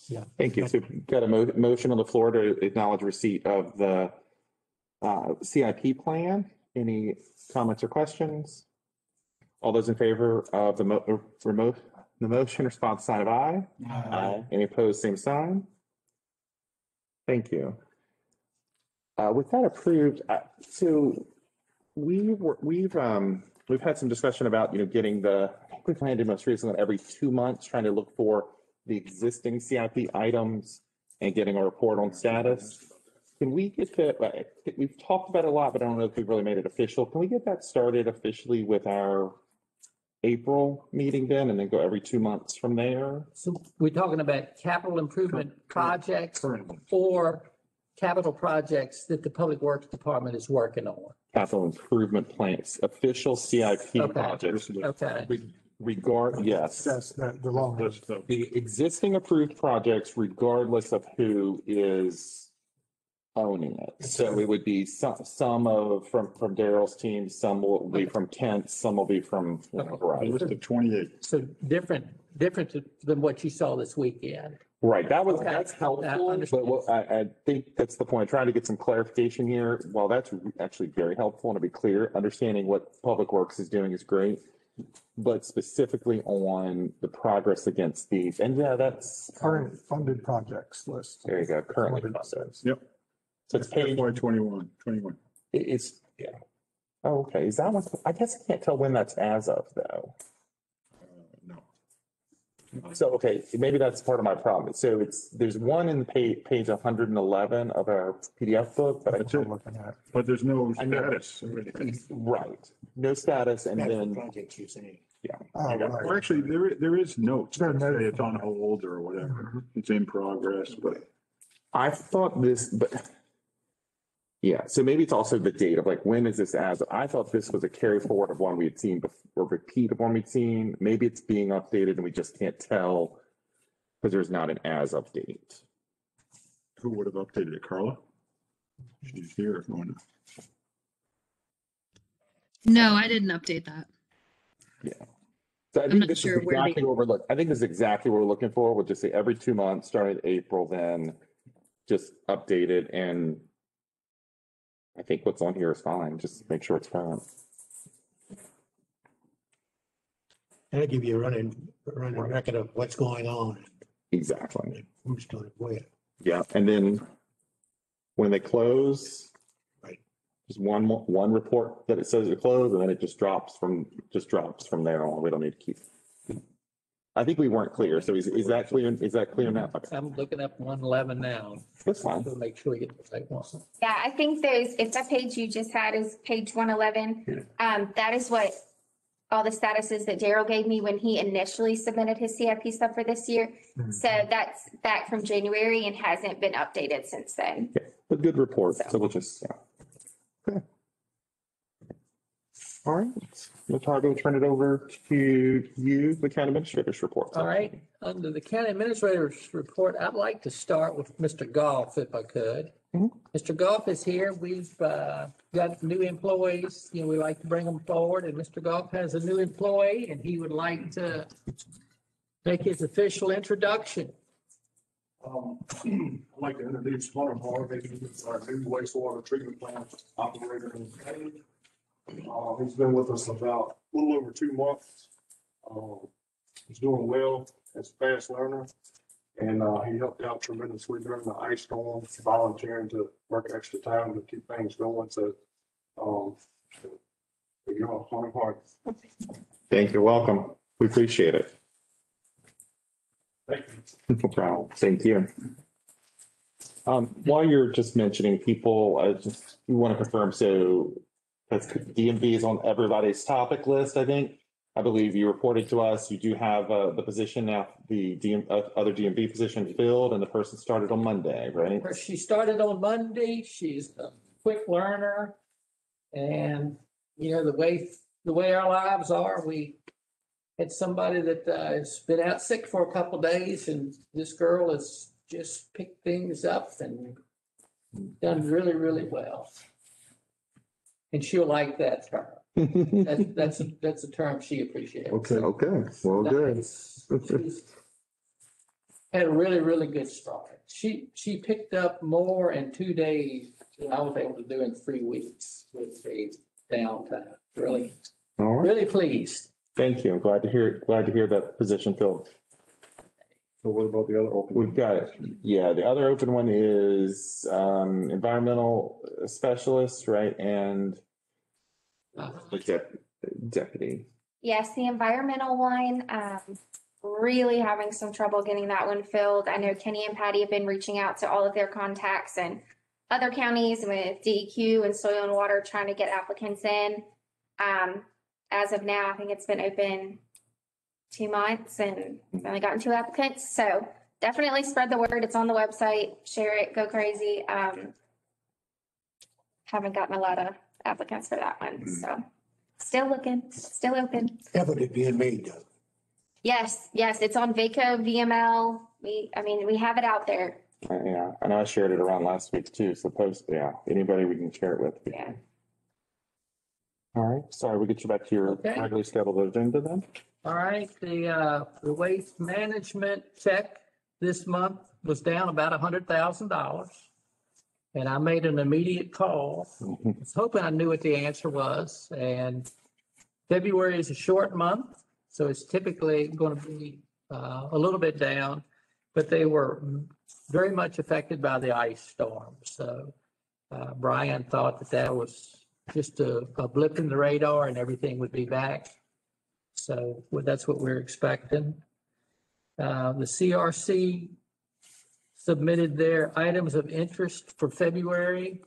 Yeah. Thank you. So we've got a mo- motion on the floor to acknowledge receipt of the uh, CIP plan. Any comments or questions? All those in favor of the mo- uh, remote, the motion, response sign of aye. Aye. Any opposed, same sign? Thank you. Uh, with that approved, uh, so we were, we've, um, we've had some discussion about, you know, getting the, I think we planned to most recently every two months, trying to look for the existing CIP items and getting a report on status. Can we get that, like, we've talked about it a lot, but I don't know if we've really made it official. Can we get that started officially with our April meeting then and then go every two months from there? So we're talking about capital improvement projects or capital projects that the Public Works Department is working on. Capital improvement plans, official CIP Okay. projects. Okay. Re- Regard, yes. That's that, the long list. The existing approved projects regardless of who is owning it. So it would be some, some of, from, from Daryl's team, some will be from Kent, some will be from, you know, A Verizon. list of twenty-eight. So different, different than what you saw this weekend. Right, that was, Okay. that's I helpful, understand. but what, I, I think that's the point, trying to get some clarification here. While that's actually very helpful and to be clear, understanding what Public Works is doing is great. But specifically on the progress against these, and yeah, that's. Current funded projects list. There you go, currently funded. Yep. So it's page, FY twenty-one, twenty-one. it- it's, yeah. Oh, okay, is that one, I guess I can't tell when that's as of though. Uh, no. So, okay, maybe that's part of my problem. So it's, there's one in the page, page hundred and eleven of our PDF book, but I That's I'm it. looking at. But there's no I know. status or anything. Right, no status and That's the then, project you're saying. yeah. Oh, I right. Or actually, there, i- there is notes. There are that say notes. It's on hold or whatever. Mm-hmm. It's in progress, but I thought this, but. Yeah, so maybe it's also the date of like, when is this as, I thought this was a carry forward of one we had seen before, or repeat of one we'd seen. Maybe it's being updated and we just can't tell. Because there's not an as update. who would have updated it? Carla? She's here if you want to. No, I didn't update that. So I I'm think not this is sure where the- exactly what we're look, I think this is exactly what we're looking for. We'll just say every two months, starting in April, then just update it and. I think what's on here is fine, just make sure it's current. And I give you a running, running record of what's going on, Exactly. and who's doing where. Yeah, and then when they close. Right. Just one, mo- one report that it says it closed and then it just drops from, just drops from there on. We don't need to keep. I think we weren't clear. So is, is that clear? Is that clear now? Okay, I'm looking up one eleven now, That's fine. to make sure we get the right one. Yeah, I think there's, if that page you just had is page one eleven, um, that is what all the statuses that Daryl gave me when he initially submitted his CIP stuff for this year. So that's back from January and hasn't been updated since then. But good report. So we'll just, yeah. Okay. All right, Natarga, we'll turn it over to you, the county administrator's report. All right, under the county administrator's report, I'd like to start with Mr. Goff if I could. Mr. Goff is here. We've uh, got new employees, you know, we like to bring them forward and Mr. Goff has a new employee and he would like to make his official introduction. Um, I'd like to introduce Hunter Harvey, who's our new wastewater treatment plant operator in the county. Uh, he's been with us about a little over two months. Um, he's doing well as a fast learner. And, uh, he helped out tremendously during the ice storm, volunteering to work extra time to keep things going, so, um, there you go, Hunter Harvey. Thank you. Welcome. We appreciate it. Thank you. No problem. To you. Um, while you're just mentioning people, I just, want to confirm, so that's DMV is on everybody's topic list, I think. I believe you reported to us, you do have, uh, the position now, the DM, uh, other DMV position filled and the person started on Monday, right? She started on Monday. She's a quick learner. And, you know, the way, the way our lives are, we had somebody that uh, has been out sick for a couple days and this girl has just picked things up and done really, really well. And she'll like that term. That's, that's, a- that's a term she appreciates. Okay, okay, well, good. Nice. She's Had a really, really good start. She, she picked up more in two days than I was able to do in three weeks with the downtime. Really, All right, really pleased. thank you. I'm glad to hear, glad to hear that position filled. So what about the other open? We've got it. Yeah, the other open one is um environmental specialist, right? And the dep- deputy. Yes, the environmental one, um, really having some trouble getting that one filled. I know Kenny and Patty have been reaching out to all of their contacts and other counties with DEQ and soil and water trying to get applicants in. Um, as of now, I think it's been open two months and we've only gotten two applicants, so definitely spread the word. It's on the website. Share it, go crazy. Um, haven't gotten a lot of applicants for that one, so still looking, still open. Effort is being made though. Yes, yes, it's on Vaco VML. We, I mean, we have it out there. Uh, Yeah, I know I shared it around last week too, so post, yeah, anybody we can share it with. Yeah. All right, sorry, we get you back to your Okay. regularly scheduled agenda then. All right, the, uh, the waste management check this month was down about a hundred thousand dollars. And I made an immediate call. Was hoping I knew what the answer was and February is a short month, so it's typically going to be, uh, a little bit down. But they were very much affected by the ice storm, so, uh, Brian thought that that was just a, a blip in the radar and everything would be back. So well, that's what we're expecting. Uh, The CRC submitted their items of interest for February.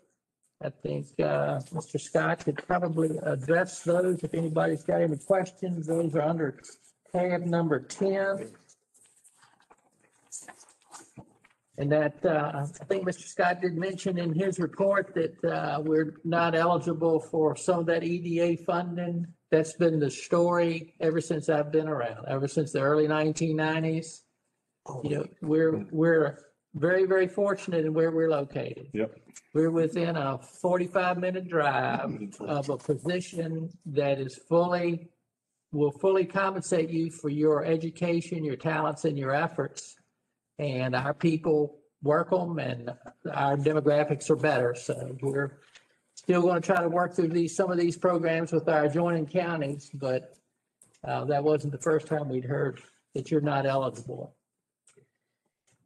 I think uh, Mr. Scott could probably address those if anybody's got any questions. Those are under tab number 10. And that, uh, I think Mr. Scott did mention in his report that uh, we're not eligible for some of that EDA funding. That's been the story ever since I've been around, ever since the early 1990s. You know, we're, we're very, very fortunate in where we're located. Yep. We're within a 45-minute drive of a position that is fully, will fully compensate you for your education, your talents, and your efforts. And our people work them and our demographics are better. So we're still going to try to work through these, some of these programs with our adjoining counties, but uh, that wasn't the first time we'd heard that you're not eligible.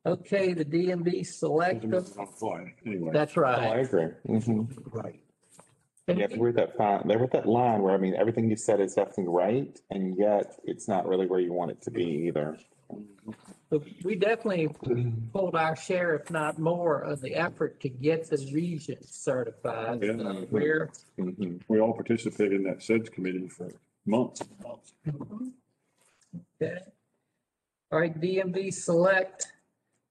Okay, the DMV selective, Anyway. that's Oh, right. I agree. Mhm. Right. Yeah, we're at that fine, they're at that line where, I mean, everything you said is definitely right, and yet it's not really where you want it to be either. But We definitely pulled our share, if not more, of the effort to get the region certified. Yeah. We're, Mhm. We all participated in that CEDS committee for months. and months. okay. All right, DMV select,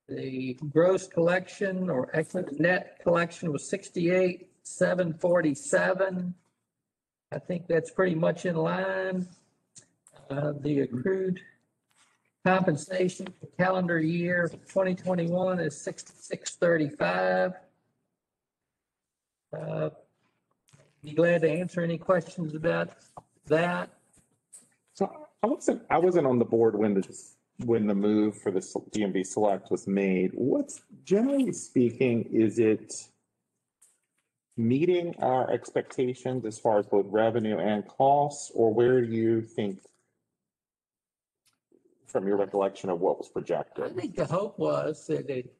the gross collection or excellent net collection was sixty-eight, seven forty-seven. I think that's pretty much in line. Uh, the accrued compensation for calendar year twenty twenty-one is sixty-six thirty-five. Uh, Be glad to answer any questions about that. So I wasn't, I wasn't on the board when the, when the move for the DMV Select was made. What's, generally speaking, is it meeting our expectations as far as both revenue and costs, or where do you think from your recollection of what was projected? I think the hope was that it,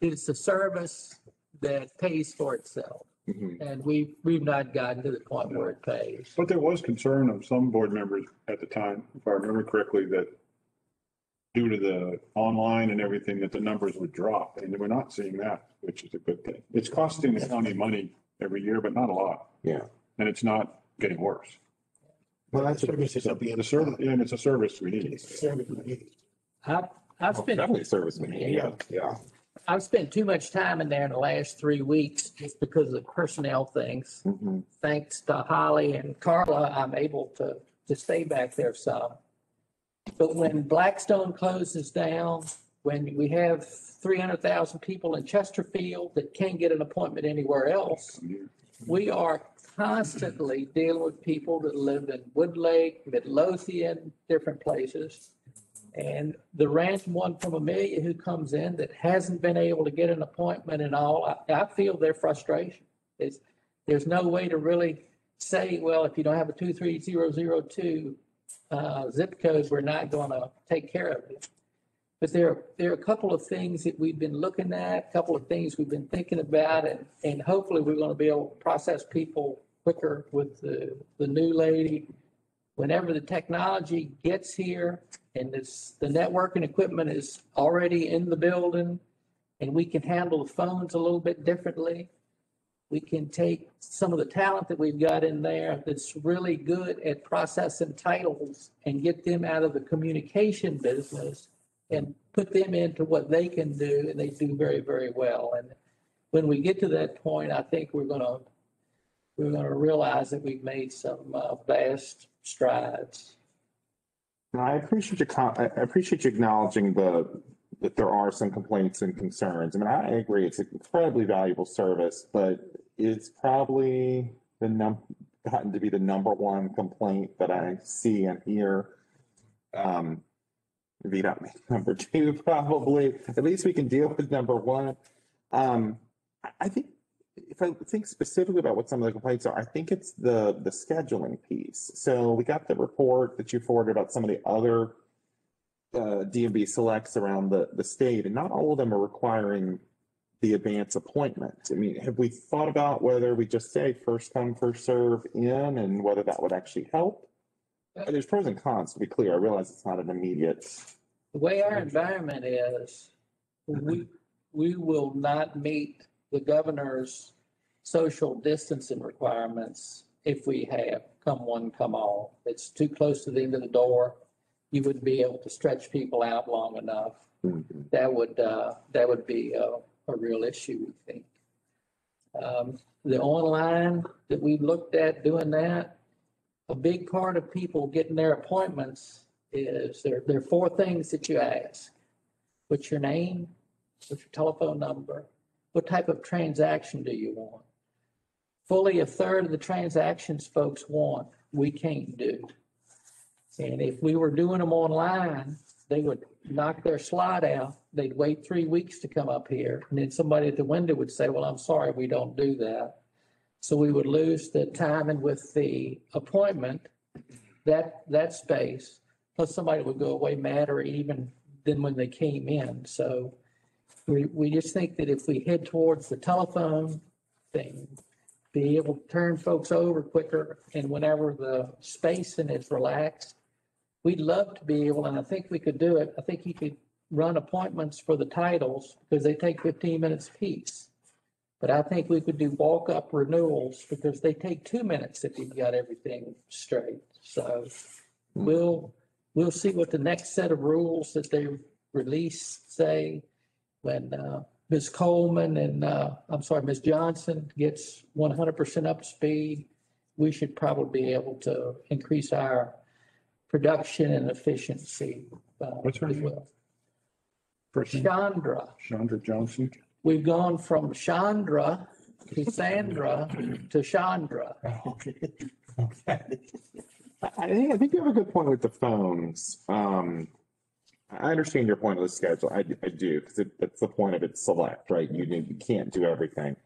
it's a service that pays for itself. Mhm. And we, we've not gotten to the point where it pays. But there was concern of some board members at the time, if I remember correctly, that due to the online and everything, that the numbers would drop, and we're not seeing that, which is a good thing. It's costing the county money every year, but not a lot, Yeah. and it's not getting worse. Well, that services are being. The service, and it's a service we need. It's a service we need. I've, I've spent, Definitely service we need, yeah, yeah. I've spent too much time in there in the last three weeks just because of personnel things. Mhm. Thanks to Holly and Carla, I'm able to, to stay back there some. But when Blackstone closes down, when we have three hundred thousand people in Chesterfield that can't get an appointment anywhere else, we are constantly dealing with people that live in Woodlake, Midlothian, different places. And the random one from Amelia who comes in that hasn't been able to get an appointment and all, I, I feel their frustration. It's, there's no way to really say, well, if you don't have a two, three, zero, zero, two, uh, zip code, we're not gonna take care of it. But there, there are a couple of things that we've been looking at, a couple of things we've been thinking about, and, and hopefully we're gonna be able to process people quicker with the, the new lady. Whenever the technology gets here and this, the networking equipment is already in the building and we can handle the phones a little bit differently. We can take some of the talent that we've got in there that's really good at processing titles and get them out of the communication business and put them into what they can do, and they do very, very well. And when we get to that point, I think we're gonna, we're gonna realize that we've made some uh, vast strides. No, I appreciate you, I appreciate you acknowledging the, that there are some complaints and concerns. I mean, I agree, it's an incredibly valuable service, but it's probably the num, gotten to be the number one complaint that I see and hear. Um, VDOT may be number two, probably. At least we can deal with number one. Um, I, think, if I think specifically about what some of the complaints are, I think it's the, the scheduling piece. So we got the report that you forwarded about some of the other uh, DMV selects around the, the state, and not all of them are requiring the advance appointment. I mean, have we thought about whether we just say first come, first serve in and whether that would actually help? Uh, There's pros and cons, to be clear. I realize it's not an immediate. The way our environment is, we, we will not meet the governor's social distancing requirements if we have come one, come all. It's too close to the end of the door. You wouldn't be able to stretch people out long enough. That would, uh, that would be a, a real issue, we think. Um, the online that we looked at doing that, a big part of people getting their appointments is there, there are four things that you ask. What's your name? What's your telephone number? What type of transaction do you want? Fully a third of the transactions folks want, we can't do. And if we were doing them online, they would knock their slide out. They'd wait three weeks to come up here. And then somebody at the window would say, well, I'm sorry, we don't do that. So we would lose the timing with the appointment, that, that space. Plus somebody would go away madder even than when they came in. So we, we just think that if we head towards the telephone thing, be able to turn folks over quicker and whenever the spacing is relaxed, we'd love to be able, and I think we could do it. I think you could run appointments for the titles because they take fifteen minutes apiece. But I think we could do walk-up renewals because they take two minutes if you've got everything straight. So we'll, we'll see what the next set of rules that they release say when, uh, Ms. Coleman and, uh, I'm sorry, Ms. Johnson gets one hundred percent up to speed. We should probably be able to increase our production and efficiency. uh, What's her as name? well. First Chandra. Chandra Johnson. We've gone from Chandra to Sandra to Chandra. I I think, I think you have a good point with the phones. Um, I understand your point of the schedule. I, I do, because it, that's the point of it select, right? You, you can't do everything.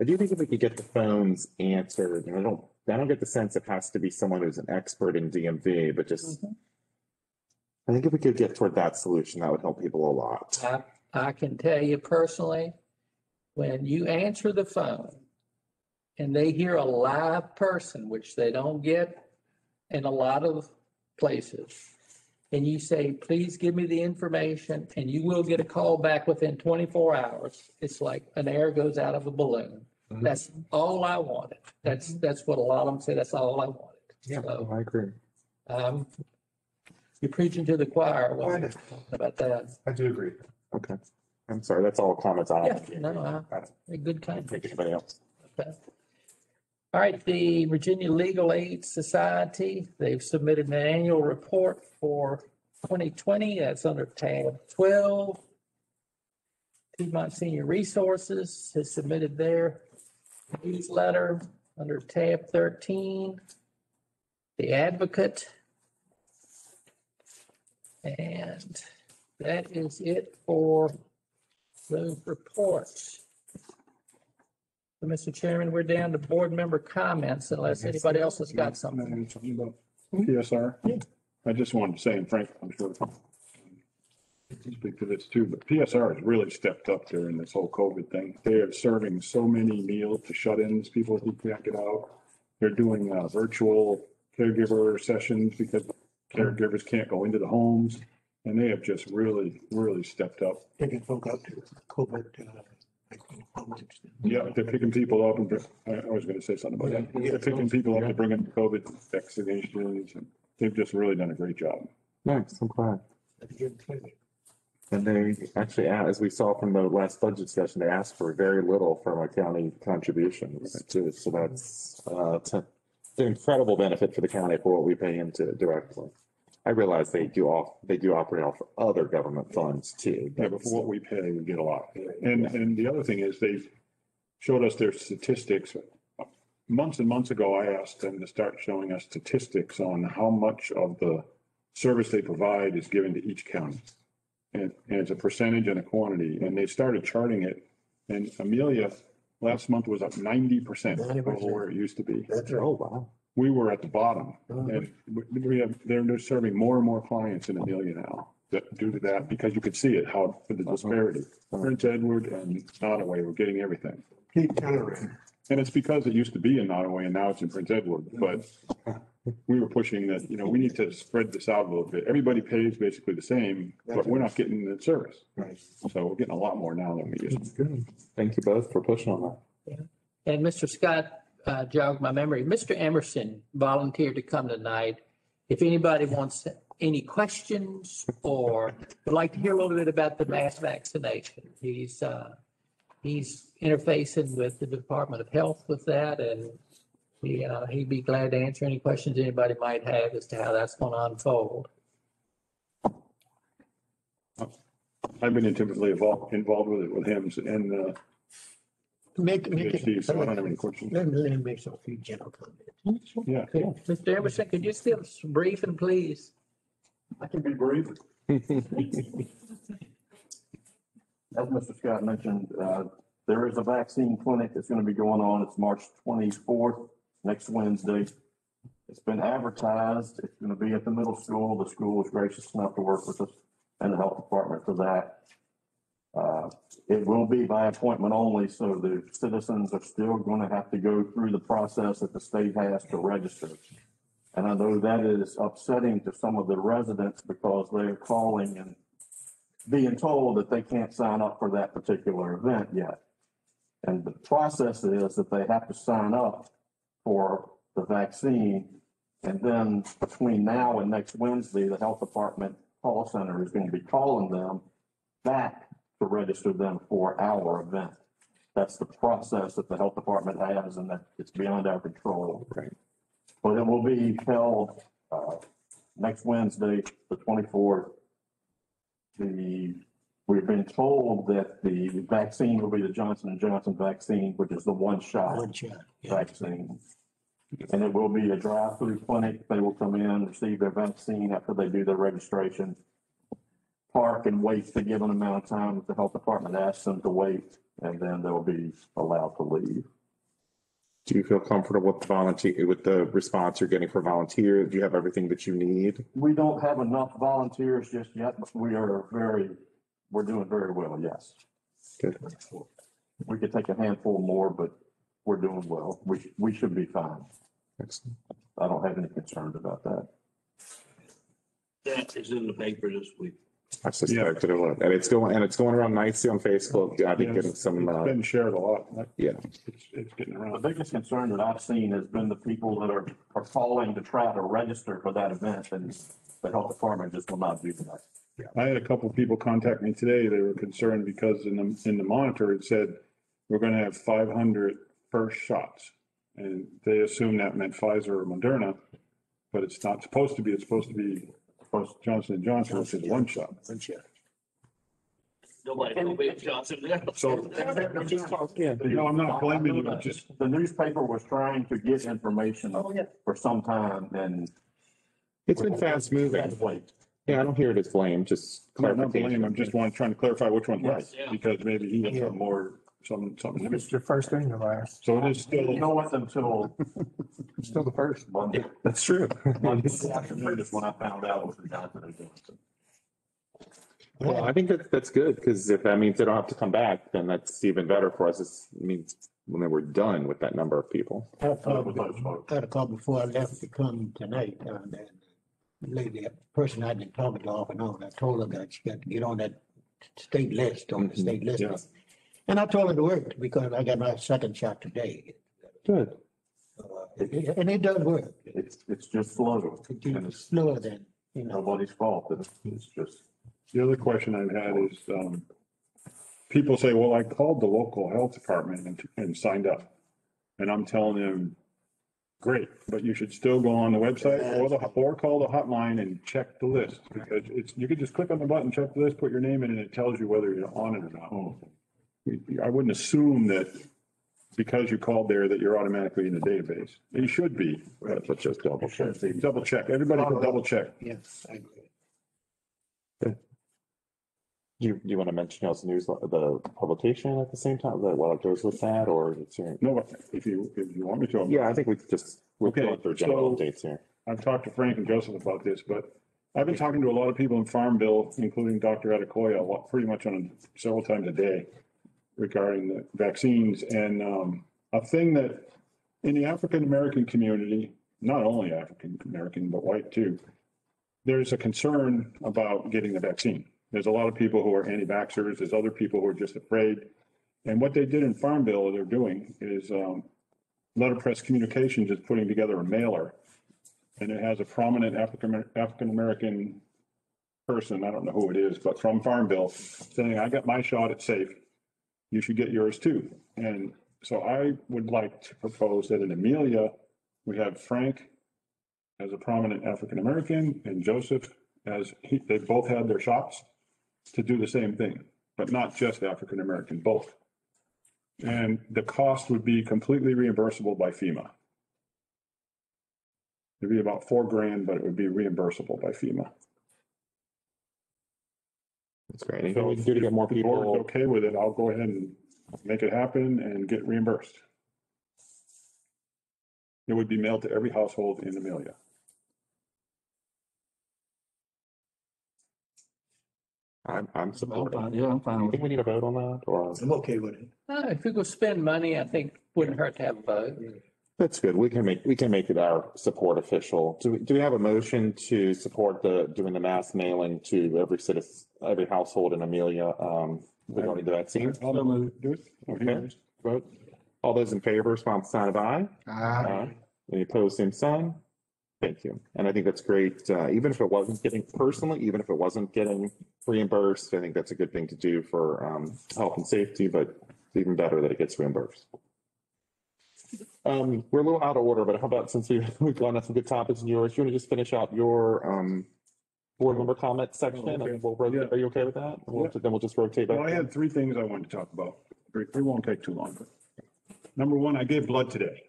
I do think if we could get the phones answered, and I don't, I don't get the sense it has to be someone who's an expert in DMV, but just mm-hmm. I think if we could get toward that solution, that would help people a lot. I, I can tell you personally, when you answer the phone and they hear a live person, which they don't get in a lot of places, and you say, please give me the information, and you will get a call back within twenty-four hours, it's like an air goes out of a balloon. That's all I wanted. That's, that's what a lot of them say, that's all I wanted. Yeah, So, I agree. um, you're preaching to the choir when I you're talking about that. I do agree. Okay. I'm sorry, that's all comments I have. Yeah, no, I, a good kind. Take anybody else. Okay. All right, the Virginia Legal Aid Society, they've submitted an annual report for twenty twenty, that's under tab twelve. Piedmont Senior Resources has submitted their newsletter under tab thirteen. The Advocate. And that is it for those reports. So, Mr. Chairman, we're down to board member comments unless anybody else has got something. PSR. I just wanted to say, and Frank, I'm sure. Speak to this too, but PSR has really stepped up during this whole COVID thing. They are serving so many meals to shut-ins, people who can't get out. They're doing uh, virtual caregiver sessions because caregivers can't go into the homes. And they have just really, really stepped up. Taking folk out to COVID. uh, Yeah, they're picking people up and, I I was gonna say something about that. They're picking people up to bring in COVID vaccinations and they've just really done a great job. Nice, I'm glad. And they actually, a- as we saw from the last budget session, they asked for very little from our county contributions too. So that's, uh, it's an incredible benefit for the county for what we pay into directly. I realize they do off, they do operate off other government funds too. Yeah, but for what we pay, we get a lot. And, and the other thing is they've showed us their statistics. months and months ago, I asked them to start showing us statistics on how much of the service they provide is given to each county. And, and it's a percentage and a quantity, and they started charting it. And Amelia, last month was up ninety percent over 90%. where it used to be. That's right. Oh, wow. We were at the bottom, Uh-huh. and we- we have, they're, they're serving more and more clients in Amelia now. That, due to that, because you could see it, how, the disparity. Prince Edward and Nottoway were getting everything. Keep generating. And it's because it used to be in Nottoway and now it's in Prince Edward, but we were pushing that, you know, we need to spread this out a little bit. Everybody pays basically the same, but we're not getting the service. Right. So we're getting a lot more now than we used to. Thank you both for pushing on that. And Mr. Scott uh, jogged my memory. Mr. Emerson volunteered to come tonight. If anybody wants any questions or would like to hear a little bit about the mass vaccination, he's, uh, he's interfacing with the Department of Health with that and he, uh, he'd be glad to answer any questions anybody might have as to how that's going to unfold. I've been intimately involved, involved with it with him and, uh, Make, make it. PhD, so I don't have any questions. Let me, let me make some few general comments. Yeah. Okay, Mr. Emerson, could you still brief and please? I can be brief. As Mr. Scott mentioned, uh, there is a vaccine clinic that's going to be going on. It's March twenty-fourth, next Wednesday. It's been advertised. It's going to be at the middle school. The school was gracious enough to work with us and the health department for that. Uh, It will be by appointment only, so the citizens are still going to have to go through the process that the state has to register. And I know that is upsetting to some of the residents because they're calling and being told that they can't sign up for that particular event yet. And the process is that they have to sign up for the vaccine. And then between now and next Wednesday, the health department call center is going to be calling them back to register them for our event. That's the process that the health department has and that it's beyond our control. Right. But it will be held, uh, next Wednesday, the twenty-fourth. The, we've been told that the vaccine will be the Johnson and Johnson vaccine, which is the one shot One shot. yeah. vaccine. And it will be a drive-through clinic. They will come in, receive their vaccine after they do their registration. Park and wait the given amount of time that the health department asks them to wait, and then they'll be allowed to leave. Do you feel comfortable with the volunteer, with the response you're getting for volunteers? Do you have everything that you need? We don't have enough volunteers just yet, but we are very, we're doing very well, yes. Good. We could take a handful more, but we're doing well. We, we should be fine. Excellent. I don't have any concerns about that. That is in the paper this week. I suspected it would. And it's going, and it's going around nicely on Facebook. I've been getting some, It's uh, been shared a lot. yeah. It's, it's getting around. The around. biggest concern that I've seen has been the people that are, are calling to try to register for that event, and the health department just will not do that. I had a couple of people contact me today. They were concerned because in the, in the monitor, it said we're gonna have 500 first shots. And they assumed that meant Pfizer or Moderna, but it's not supposed to be. It's supposed to be supposed Johnson and Johnson, which is one shot. One shot. Nobody, nobody Johnson there. So, no, I'm not blaming you, just, The newspaper was trying to get information oh, for some time, and. It's been fast moving. Wait. Yeah, I don't hear it as blame, just I'm not blaming, clarification. I'm just want, trying to clarify which one's right, Yeah. because maybe he has some more, some, something. It's your first thing to last. So it is You still, know what, until Still the first. Monday, That's true. Monday afternoon is when I found out it was the Johnson and Well, I think that, that's good, because if that means they don't have to come back, then that's even better for us. It's- It means when they we're done with that number of people. I had a call before- I had a call before I left to come tonight, uh, that lady, a person I've been talking to off and on, I told her that she got to get on that state list, on the Mhm, state list. yeah. And I told her to work because I got my second shot today. Good. Uh, And it does work. It's, it's just slow, and It's it's slower than, you know. nobody's fault, it's, it's just. the other question I've had is, um, people say, well, I called the local health department and, and signed up. And I'm telling them, great, but you should still go on the website or the, or call the hotline and check the list. Because it's, you could just click on the button, check the list, put your name in, and it tells you whether you're on it or not. Oh. I wouldn't assume that because you called there that you're automatically in the database. You should be. But just double check. Double check. Everybody can double check. Yes, I agree. Do you, do you want to mention y'all's news, the publication at the same time, that while it goes with that, or it's here? No, if you, if you want me to. I'm- Yeah, I think we could just, we're Okay, going through general so- updates here. I've talked to Frank and Joseph about this, but I've been talking to a lot of people in Farmville, including Dr. Adekoya, a lot- pretty much on several times a day regarding the vaccines. And um, a thing that in the African-American community, not only African-American, but white too, there's a concern about getting the vaccine. There's a lot of people who are anti-vaxxers. There's other people who are just afraid. And what they did in Farmville, they're doing is um, Letterpress Communications is putting together a mailer and it has a prominent African, African-American person, I don't know who it is, but from Farmville, saying, I got my shot, it's safe. You should get yours too. And so I would like to propose that in Amelia, we have Frank as a prominent African-American and Joseph as he, they both had their shots to do the same thing, but not just African-American, both. And the cost would be completely reimbursable by FEMA. It'd be about four grand, but it would be reimbursable by FEMA. That's great. Anything we can do to get more If the board's people, Okay with it, I'll go ahead and make it happen and get reimbursed. It would be mailed to every household in Amelia. I'm, I'm supporting. Yeah, I'm fine You with think we need a vote on that, or? I'm okay with it. Uh, If we go spend money, I think wouldn't hurt to have a vote. That's good. We can make, we can make it our support official. Do we, do we have a motion to support the, doing the mass mailing to every citizen, every household in Amelia, um, regarding the vaccine? I'll do it. Okay, vote. All those in favor, response sign of aye. Aye. Any opposed, same sign? Thank you. And I think that's great. Uh, even if it wasn't getting personally, even if it wasn't getting reimbursed, I think that's a good thing to do for, um, health and safety, but it's even better that it gets reimbursed. Um, we're a little out of order, but how about since we, we've gone on some good topics in yours, you want to just finish out your, um, board member comment section and we'll rotate, are you okay with that? We'll- Then we'll just rotate back. Well, I had three things I wanted to talk about. It won't take too long. but Number one, I gave blood today,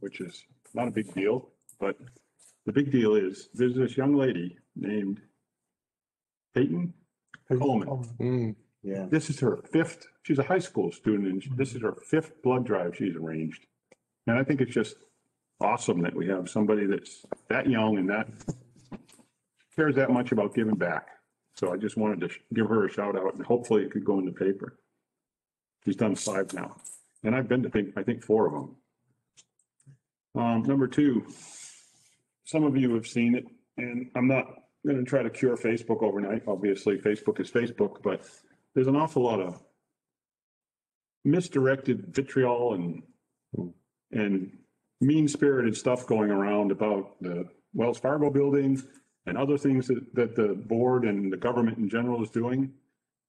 which is not a big deal, but the big deal is there's this young lady named Peyton Coleman. Mm, yeah. This is her fifth, she's a high school student and this is her fifth blood drive she's arranged. And I think it's just awesome that we have somebody that's that young and that cares that much about giving back. So I just wanted to sh- give her a shout out and hopefully it could go in the paper. She's done five now, and I've been to think, I think four of them. Um, number two, some of you have seen it, and I'm not gonna try to cure Facebook overnight. Obviously, Facebook is Facebook, but there's an awful lot of misdirected vitriol and, and mean-spirited stuff going around about the Wells Fargo building and other things that, that the board and the government in general is doing.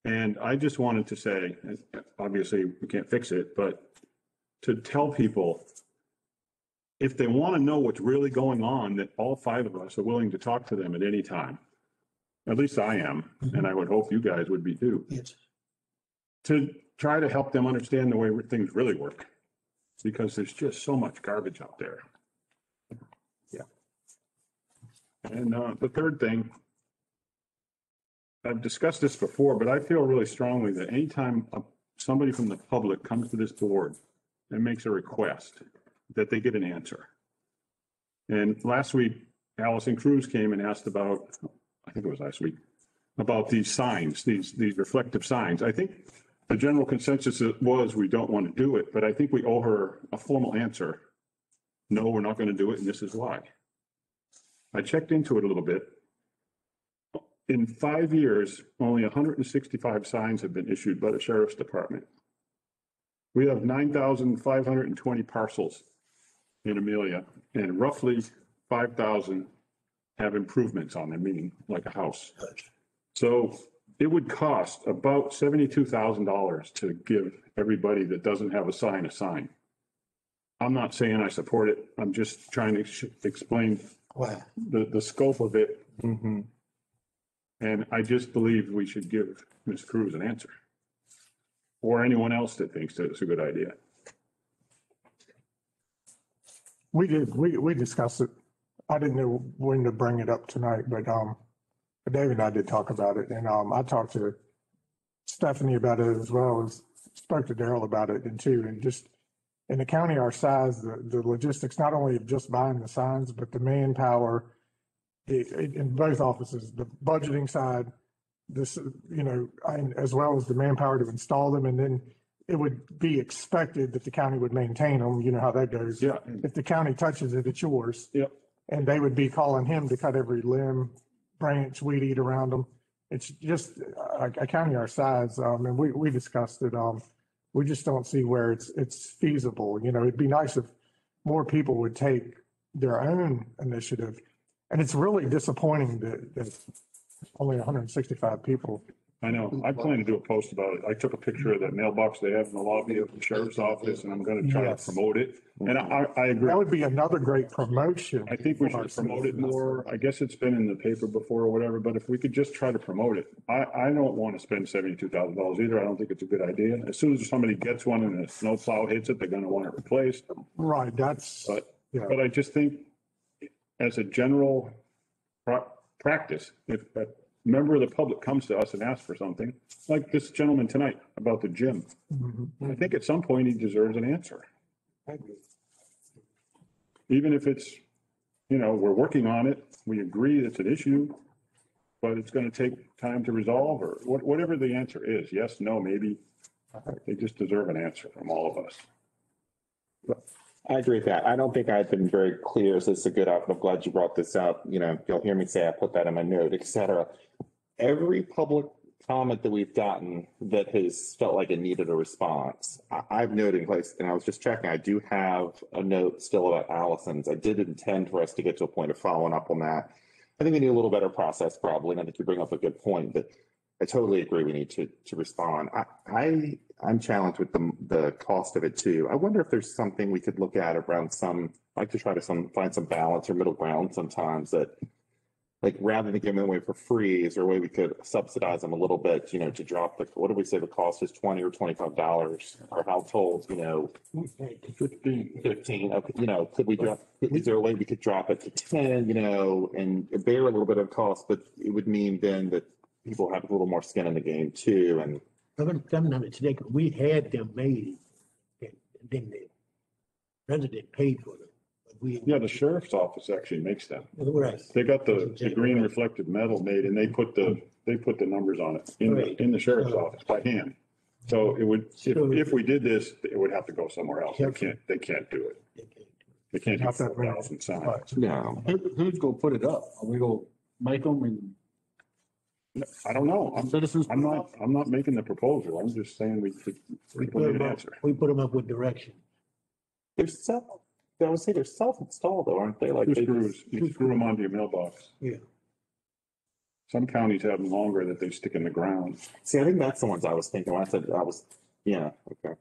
And I just wanted to say, obviously, we can't fix it, but to tell people, if they want to know what's really going on, that all five of us are willing to talk to them at any time. At least I am, and I would hope you guys would be too. Yes. To try to help them understand the way things really work. Because there's just so much garbage out there. Yeah. And uh, the third thing, I've discussed this before, but I feel really strongly that anytime uh, somebody from the public comes to this board and makes a request, that they get an answer. And last week, Allison Cruz came and asked about, I think it was last week, about these signs, these, these reflective signs. I think the general consensus was we don't want to do it, but I think we owe her a formal answer. No, we're not going to do it, and this is why. I checked into it a little bit. In five years, only hundred and sixty-five signs have been issued by the sheriff's department. We have nine thousand five hundred and twenty parcels in Amelia, and roughly five thousand have improvements on them, meaning like a house. So it would cost about seventy-two thousand dollars to give everybody that doesn't have a sign a sign. I'm not saying I support it. I'm just trying to sh- explain Wow. the, the scope of it. Mm-hmm. And I just believe we should give Ms. Cruz an answer. Or anyone else that thinks that it's a good idea. We did, we, we discussed it. I didn't know when to bring it up tonight, but, um, David and I did talk about it and, um, I talked to Stephanie about it as well as spoke to Daryl about it and too, and just in a county our size, the, the logistics, not only of just buying the signs, but the manpower, the, in in both offices, the budgeting side, this, you know, and as well as the manpower to install them, and then it would be expected that the county would maintain them, you know how that goes. Yeah. If the county touches it, it's yours. Yep. And they would be calling him to cut every limb, branch, weed eat around them. It's just a, a county our size, um, and we, we discussed it, um, we just don't see where it's, it's feasible, you know, it'd be nice if more people would take their own initiative. And it's really disappointing that, that only hundred and sixty-five people. I know. I plan to do a post about it. I took a picture of that mailbox they have in the lobby of the sheriff's office and I'm gonna try to Yes. promote it. And I, I agree. That would be another great promotion. I think we should promote it more. I guess it's been in the paper before or whatever, but if we could just try to promote it. I, I don't want to spend seventy-two thousand dollars either. I don't think it's a good idea. As soon as somebody gets one and a snowplow hits it, they're gonna want it replaced. Right, that's, But, yeah. but I just think as a general pra- practice, if member of the public comes to us and asks for something, like this gentleman tonight about the gym, Mhm. I think at some point he deserves an answer. Even if it's, you know, we're working on it, we agree it's an issue, but it's gonna take time to resolve or what, whatever the answer is, yes, no, maybe. They just deserve an answer from all of us. I agree with that. I don't think I've been very clear. So this is a good output. I'm glad you brought this up. You know, you'll hear me say I put that in my note, et cetera. Every public comment that we've gotten that has felt like it needed a response, I, I've noted in place, and I was just checking, I do have a note still about Allison's. I did intend for us to get to a point of following up on that. I think we need a little better process probably, and I think you bring up a good point, that I totally agree we need to, to respond. I, I, I'm challenged with the, the cost of it too. I wonder if there's something we could look at around some, I like to try to some, find some balance or middle ground sometimes that like rather than giving them away for free, is there a way we could subsidize them a little bit, you know, to drop the, what do we say the cost is twenty or twenty-five dollars per household, you know? Fifteen. Fifteen, okay, you know, could we drop, is there a way we could drop it to ten, you know, and bear a little bit of cost, but it would mean then that people have a little more skin in the game too, and Seven, seven hundred today, 'cause we had them made, and then the resident paid for them. But We, Yeah, the sheriff's office actually makes them. right, They got the, the green reflective metal made and they put the, they put the numbers on it in the, in the sheriff's office by hand. So it would, if, if we did this, it would have to go somewhere else. They can't, they can't do it. They can't do Not that thousand signs. no. Who, who's gonna put it up? Are we gonna make them and I don't know. I'm, citizens? I'm not, I'm not making the proposal. I'm just saying we, we people put need them an up, answer. we put them up with direction. They're self, I would say they're self-installed though, aren't they? Like Two they screws, just- you screw them onto your mailbox. Yeah. Some counties have them longer that they stick in the ground. See, I think that's the ones I was thinking when I said, I was, yeah, okay.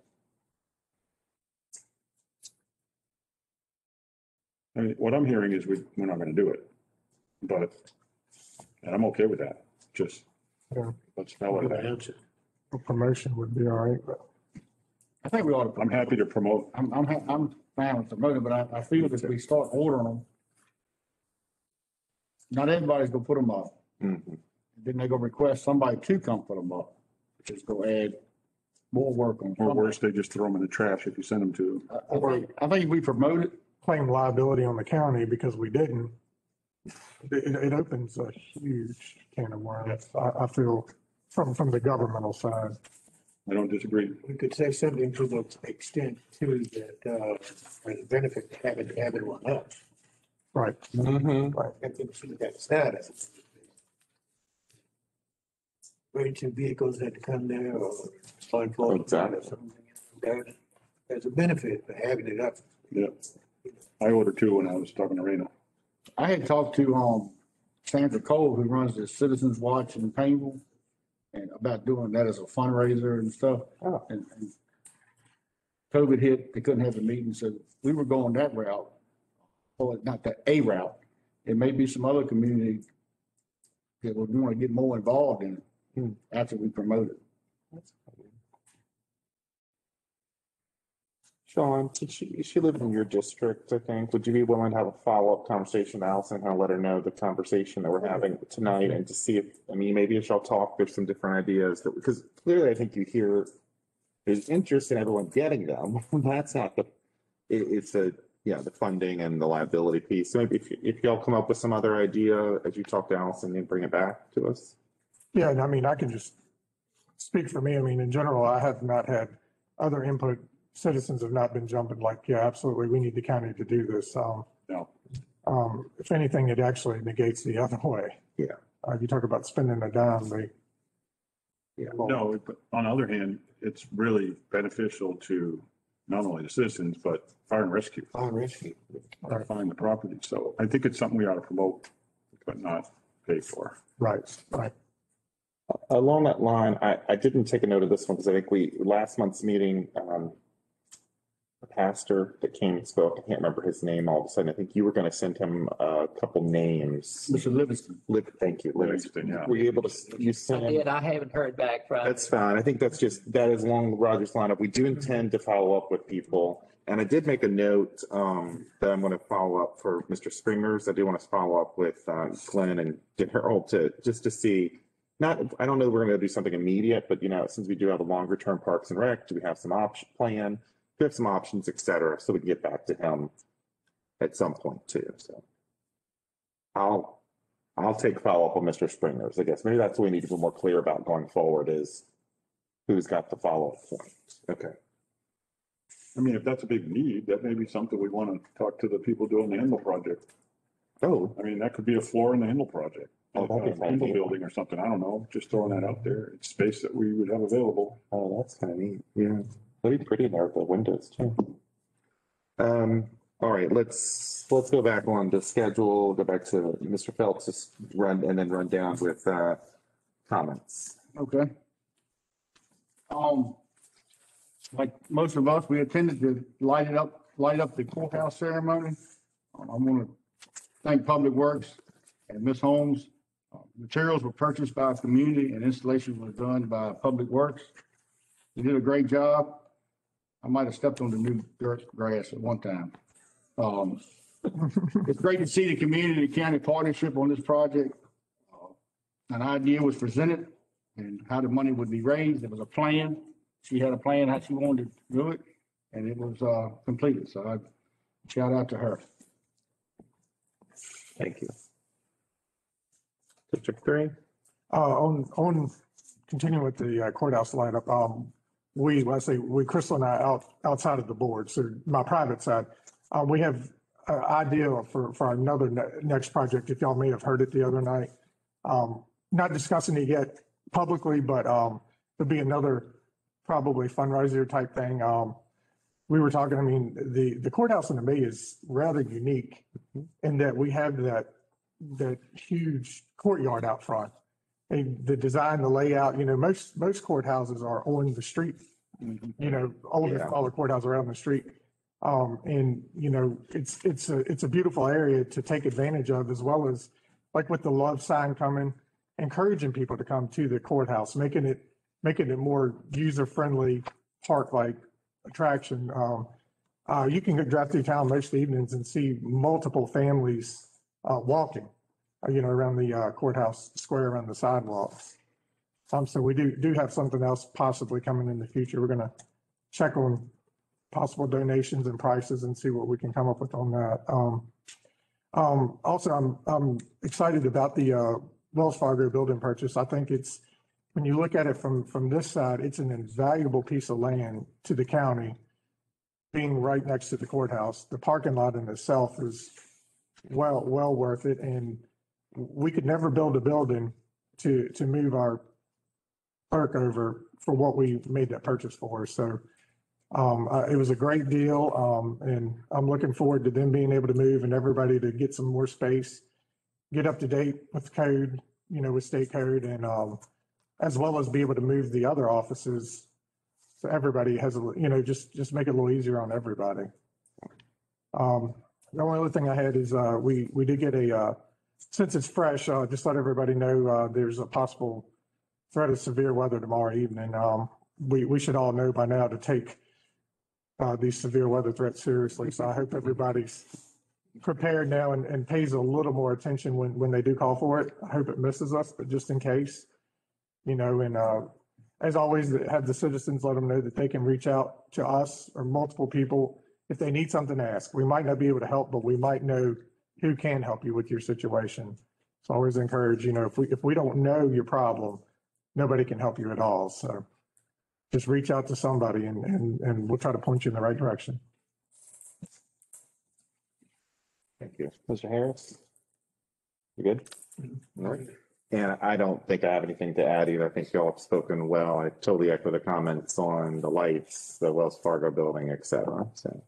I mean, what I'm hearing is we, we're not gonna do it. But, and I'm okay with that. Just, Yeah. let's spell it Good out. answer. A promotion would be all right, but I think we ought to. I'm happy to promote. I'm, I'm, ha- I'm fine with the motor, but I, I feel that if we start ordering them. Not everybody's gonna put them up. Mhm. Then they're gonna request somebody to come put them up, which is gonna add more work on. Or worse, they just throw them in the trash if you send them to them. I think, I think if we promote it, claim liability on the county because we didn't. It, it opens a huge can of worms, I, I feel, from, from the governmental side. I don't disagree. We could say something to the extent too that, uh, there's a benefit to having, having one up. Right. Mm-hmm. Right. I think see that status. Very two vehicles had to come there or. law enforcement Exactly. or something. There- There's a benefit for having it up. Yeah. I ordered two when I was talking to Rena. I had talked to, um, Sandra Cole, who runs the Citizens Watch in Paineville, and about doing that as a fundraiser and stuff. Oh. And, and COVID hit, they couldn't have the meeting, so we were going that route. Well, not that a route. It may be some other community that would want to get more involved in Hmm. it after we promote it. Sean, did she, she lived in your district, I think. Would you be willing to have a follow-up conversation with Allison, kind of let her know the conversation that we're having tonight and to see if, I mean, maybe if y'all talk, there's some different ideas that, because clearly I think you hear there's interest in everyone getting them. That's not the, it, it's a, yeah, the funding and the liability piece. So maybe if, if y'all come up with some other idea as you talk to Allison and bring it back to us. Yeah, and I mean, I can just speak for me. I mean, in general, I have not had other input. Citizens have not been jumping like, yeah, absolutely, we need the county to do this. Um, No. um, if anything, it actually negates the other way. Yeah. Uh, you talk about spending a dime, they. Yeah. No, but on the other hand, it's really beneficial to not only the citizens, but fire and rescue. Fire and rescue. to Find the property. So I think it's something we ought to promote, but not pay for. Right, right. Along that line, I, I didn't take a note of this one because I think we, last month's meeting, um, the pastor that came and spoke, I can't remember his name all of a sudden. I think you were going to send him a couple names. Mr. Livingston. Liv, thank you, Livingston. Livingston, yeah. Were you able to, you I sent him? did. I haven't heard back from. That's fine. I think that's just, that is along Roger's lineup. We do intend to follow up with people. And I did make a note, um, that I'm going to follow up for Mr. Springer's. I do want to follow up with, uh, Glenn and Harold to, just to see. Not, I don't know, we're going to do something immediate, but you know, since we do have a longer term Parks and Rec, do we have some option plan? We have some options, et cetera, so we can get back to him at some point too, so. I'll, I'll take follow up on Mr. Springer's, I guess. Maybe that's what we need to be more clear about going forward is who's got the follow-up point. Okay. I mean, if that's a big need, that may be something we want to talk to the people doing the Handle project. Oh, I mean, that could be a floor in the Handle project. Oh, that'd be a Handle building or something. I don't know, just throwing that out there. It's space that we would have available. oh, that's kind of neat. Yeah. That'd be pretty there with the windows too. Um, all right, let's, let's go back on the schedule, go back to Mr. Phelps, just run and then run down with, uh, comments. Okay. Um, like most of us, we attended to light it up, light up the courthouse ceremony. Um, I want to thank Public Works and Ms. Holmes. Uh, Materials were purchased by our community and installation was done by Public Works. They did a great job. I might have stepped on the new dirt grass at one time. Um, it's great to see the community, the county partnership on this project. Uh, An idea was presented and how the money would be raised. There was a plan. She had a plan how she wanted to do it, and it was uh, completed. So I shout out to her. Thank you. District three? Uh, on, on, continuing with the uh, courthouse lineup, um, we, let's say, we, Crystal and I out, outside of the board, so my private side, uh, we have an idea for, for another ne- next project, if y'all may have heard it the other night. Um, not discussing it yet publicly, but, um, there'll be another probably fundraiser type thing. Um, we were talking, I mean, the, the courthouse in the Bay is rather unique in that we have that, that huge courtyard out front. And the design, the layout, you know, most, most courthouses are on the street. You know, older, Yeah. the courthouses are on the street. Um, and, you know, it's, it's a, it's a beautiful area to take advantage of as well as like with the love sign coming, encouraging people to come to the courthouse, making it, making it more user-friendly, park-like attraction. Um, uh, you can go drive through town most evenings and see multiple families, uh, walking, you know, around the uh, courthouse square, around the sidewalks. Um, so we do, do have something else possibly coming in the future. We're gonna check on possible donations and prices and see what we can come up with on that. Um, um, also, I'm, I'm excited about the, uh, Wells Fargo building purchase. I think it's, when you look at it from, from this side, it's an invaluable piece of land to the county being right next to the courthouse. The parking lot in itself is well, well worth it. And we could never build a building to, to move our clerk over for what we made that purchase for. So um, uh, it was a great deal. Um, and I'm looking forward to them being able to move and everybody to get some more space, get up to date with code, you know, with state code and, um, as well as be able to move the other offices. So everybody has, a you know, just, just make it a little easier on everybody. Um, the only other thing I had is, uh, we, we did get a, uh, since it's fresh, uh, just let everybody know, uh, there's a possible threat of severe weather tomorrow evening. Um, we, we should all know by now to take uh, these severe weather threats seriously. So I hope everybody's prepared now and, and pays a little more attention when, when they do call for it. I hope it misses us, but just in case, you know, and, uh, as always, have the citizens let them know that they can reach out to us or multiple people if they need something to ask. We might not be able to help, but we might know who can help you with your situation. So I always encourage, you know, if we, if we don't know your problem, nobody can help you at all. So just reach out to somebody and, and, and we'll try to point you in the right direction. Thank you. Mr. Harris? You good? Mm-hmm. All right. And I don't think I have anything to add either. I think y'all have spoken well. I totally echo the comments on the lights, the Wells Fargo building, et cetera. So,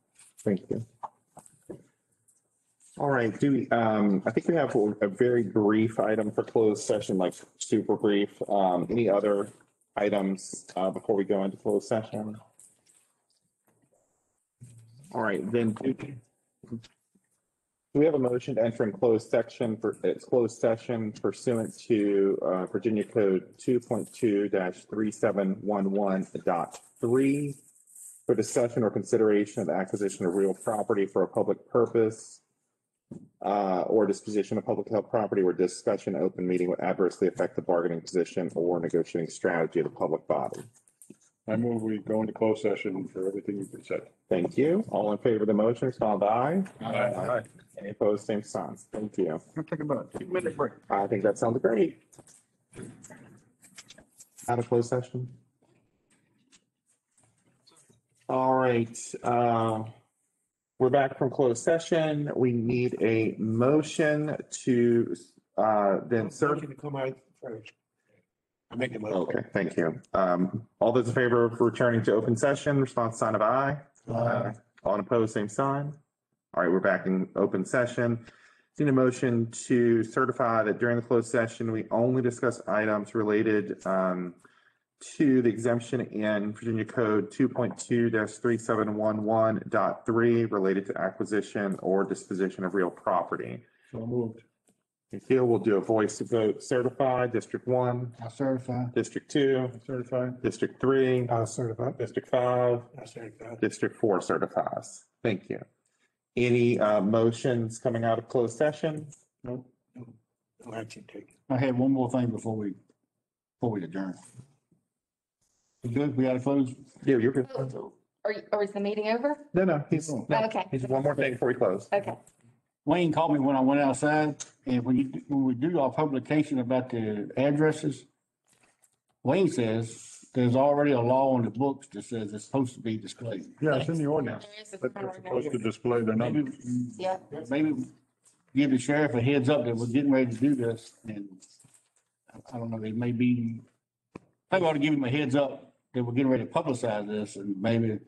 thank you. All right, do, we, um, I think we have a very brief item for closed session, like super brief. Um, any other items, uh, before we go into closed session? All right, then do do we have a motion to enter in closed section for, it's closed session pursuant to, uh, Virginia Code two point two three seven one one dot three for discussion or consideration of acquisition of real property for a public purpose uh, or disposition of public health property or discussion open meeting would adversely affect the bargaining position or negotiating strategy of the public body. I move we go into closed session for everything you've been said. Thank you. All in favor of the motion, respond with aye. Aye. Any opposed, same sign. Thank you. I'll take about a two minute break. I think that sounds great. Out of closed session. All right, uh, we're back from closed session. We need a motion to, uh, then serve. to come out first. I make a motion. Okay, thank you. Um, all those in favor of returning to open session, response sign of aye. Aye. All opposed, same sign. All right, we're back in open session. Seen a motion to certify that during the closed session, we only discuss items related um to the exemption in Virginia Code two point two three seven one one dot three related to acquisition or disposition of real property. So moved. Thank you. We'll do a voice vote certified, District One, I certify. District Two, I certify. District Three, Uh, certify. District Five, I certify. District Four certifies. Thank you. Any uh motions coming out of closed session? No action taken. I had one more thing before we, before we adjourn. We good? We gotta close? Yeah, you're good. Oh, or, or oh, is the meeting over? No, no, he's, no, Okay. he's one more thing before we close. Okay. Wayne called me when I went outside, and when you, when we do our publication about the addresses, Wayne says there's already a law on the books that says it's supposed to be displayed. Yeah, it's in the ordinance. That they're supposed to display their Maybe, number. Yeah. maybe give the sheriff a heads up that we're getting ready to do this, and I- I don't know, they may be, maybe ought to give him a heads up that we're getting ready to publicize this, and maybe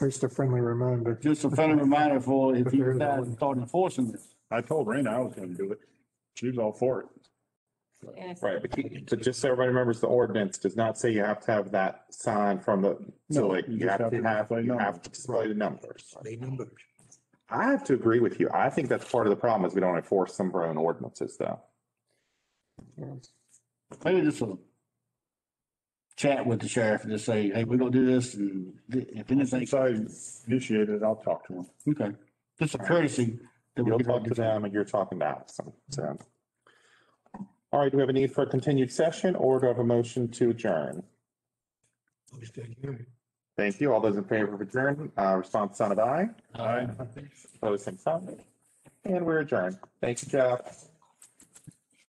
Just a friendly reminder. just a friendly reminder for if you decides to start enforcing this. I told Raina I was gonna do it. She was all for it. Right, but you- but just so everybody remembers, the ordinance does not say you have to have that sign from the, so No, like, you you just have have to to have, display you have numbers. to display the numbers. They numbers. I have to agree with you. I think that's part of the problem is we don't enforce some of our own ordinances though. Maybe just a chat with the sheriff and just say, hey, we're gonna do this, and if anything, Since I initiated it, I'll talk to him. okay, just a courtesy. that we're You'll talk to them and you're talking to Allison, so. All right, do we have a need for a continued session or do I have a motion to adjourn? Thank you. All those in favor of adjourn, uh, response sign of aye. Aye. Opposed, same sign. And we're adjourned. Thank you, Jeff.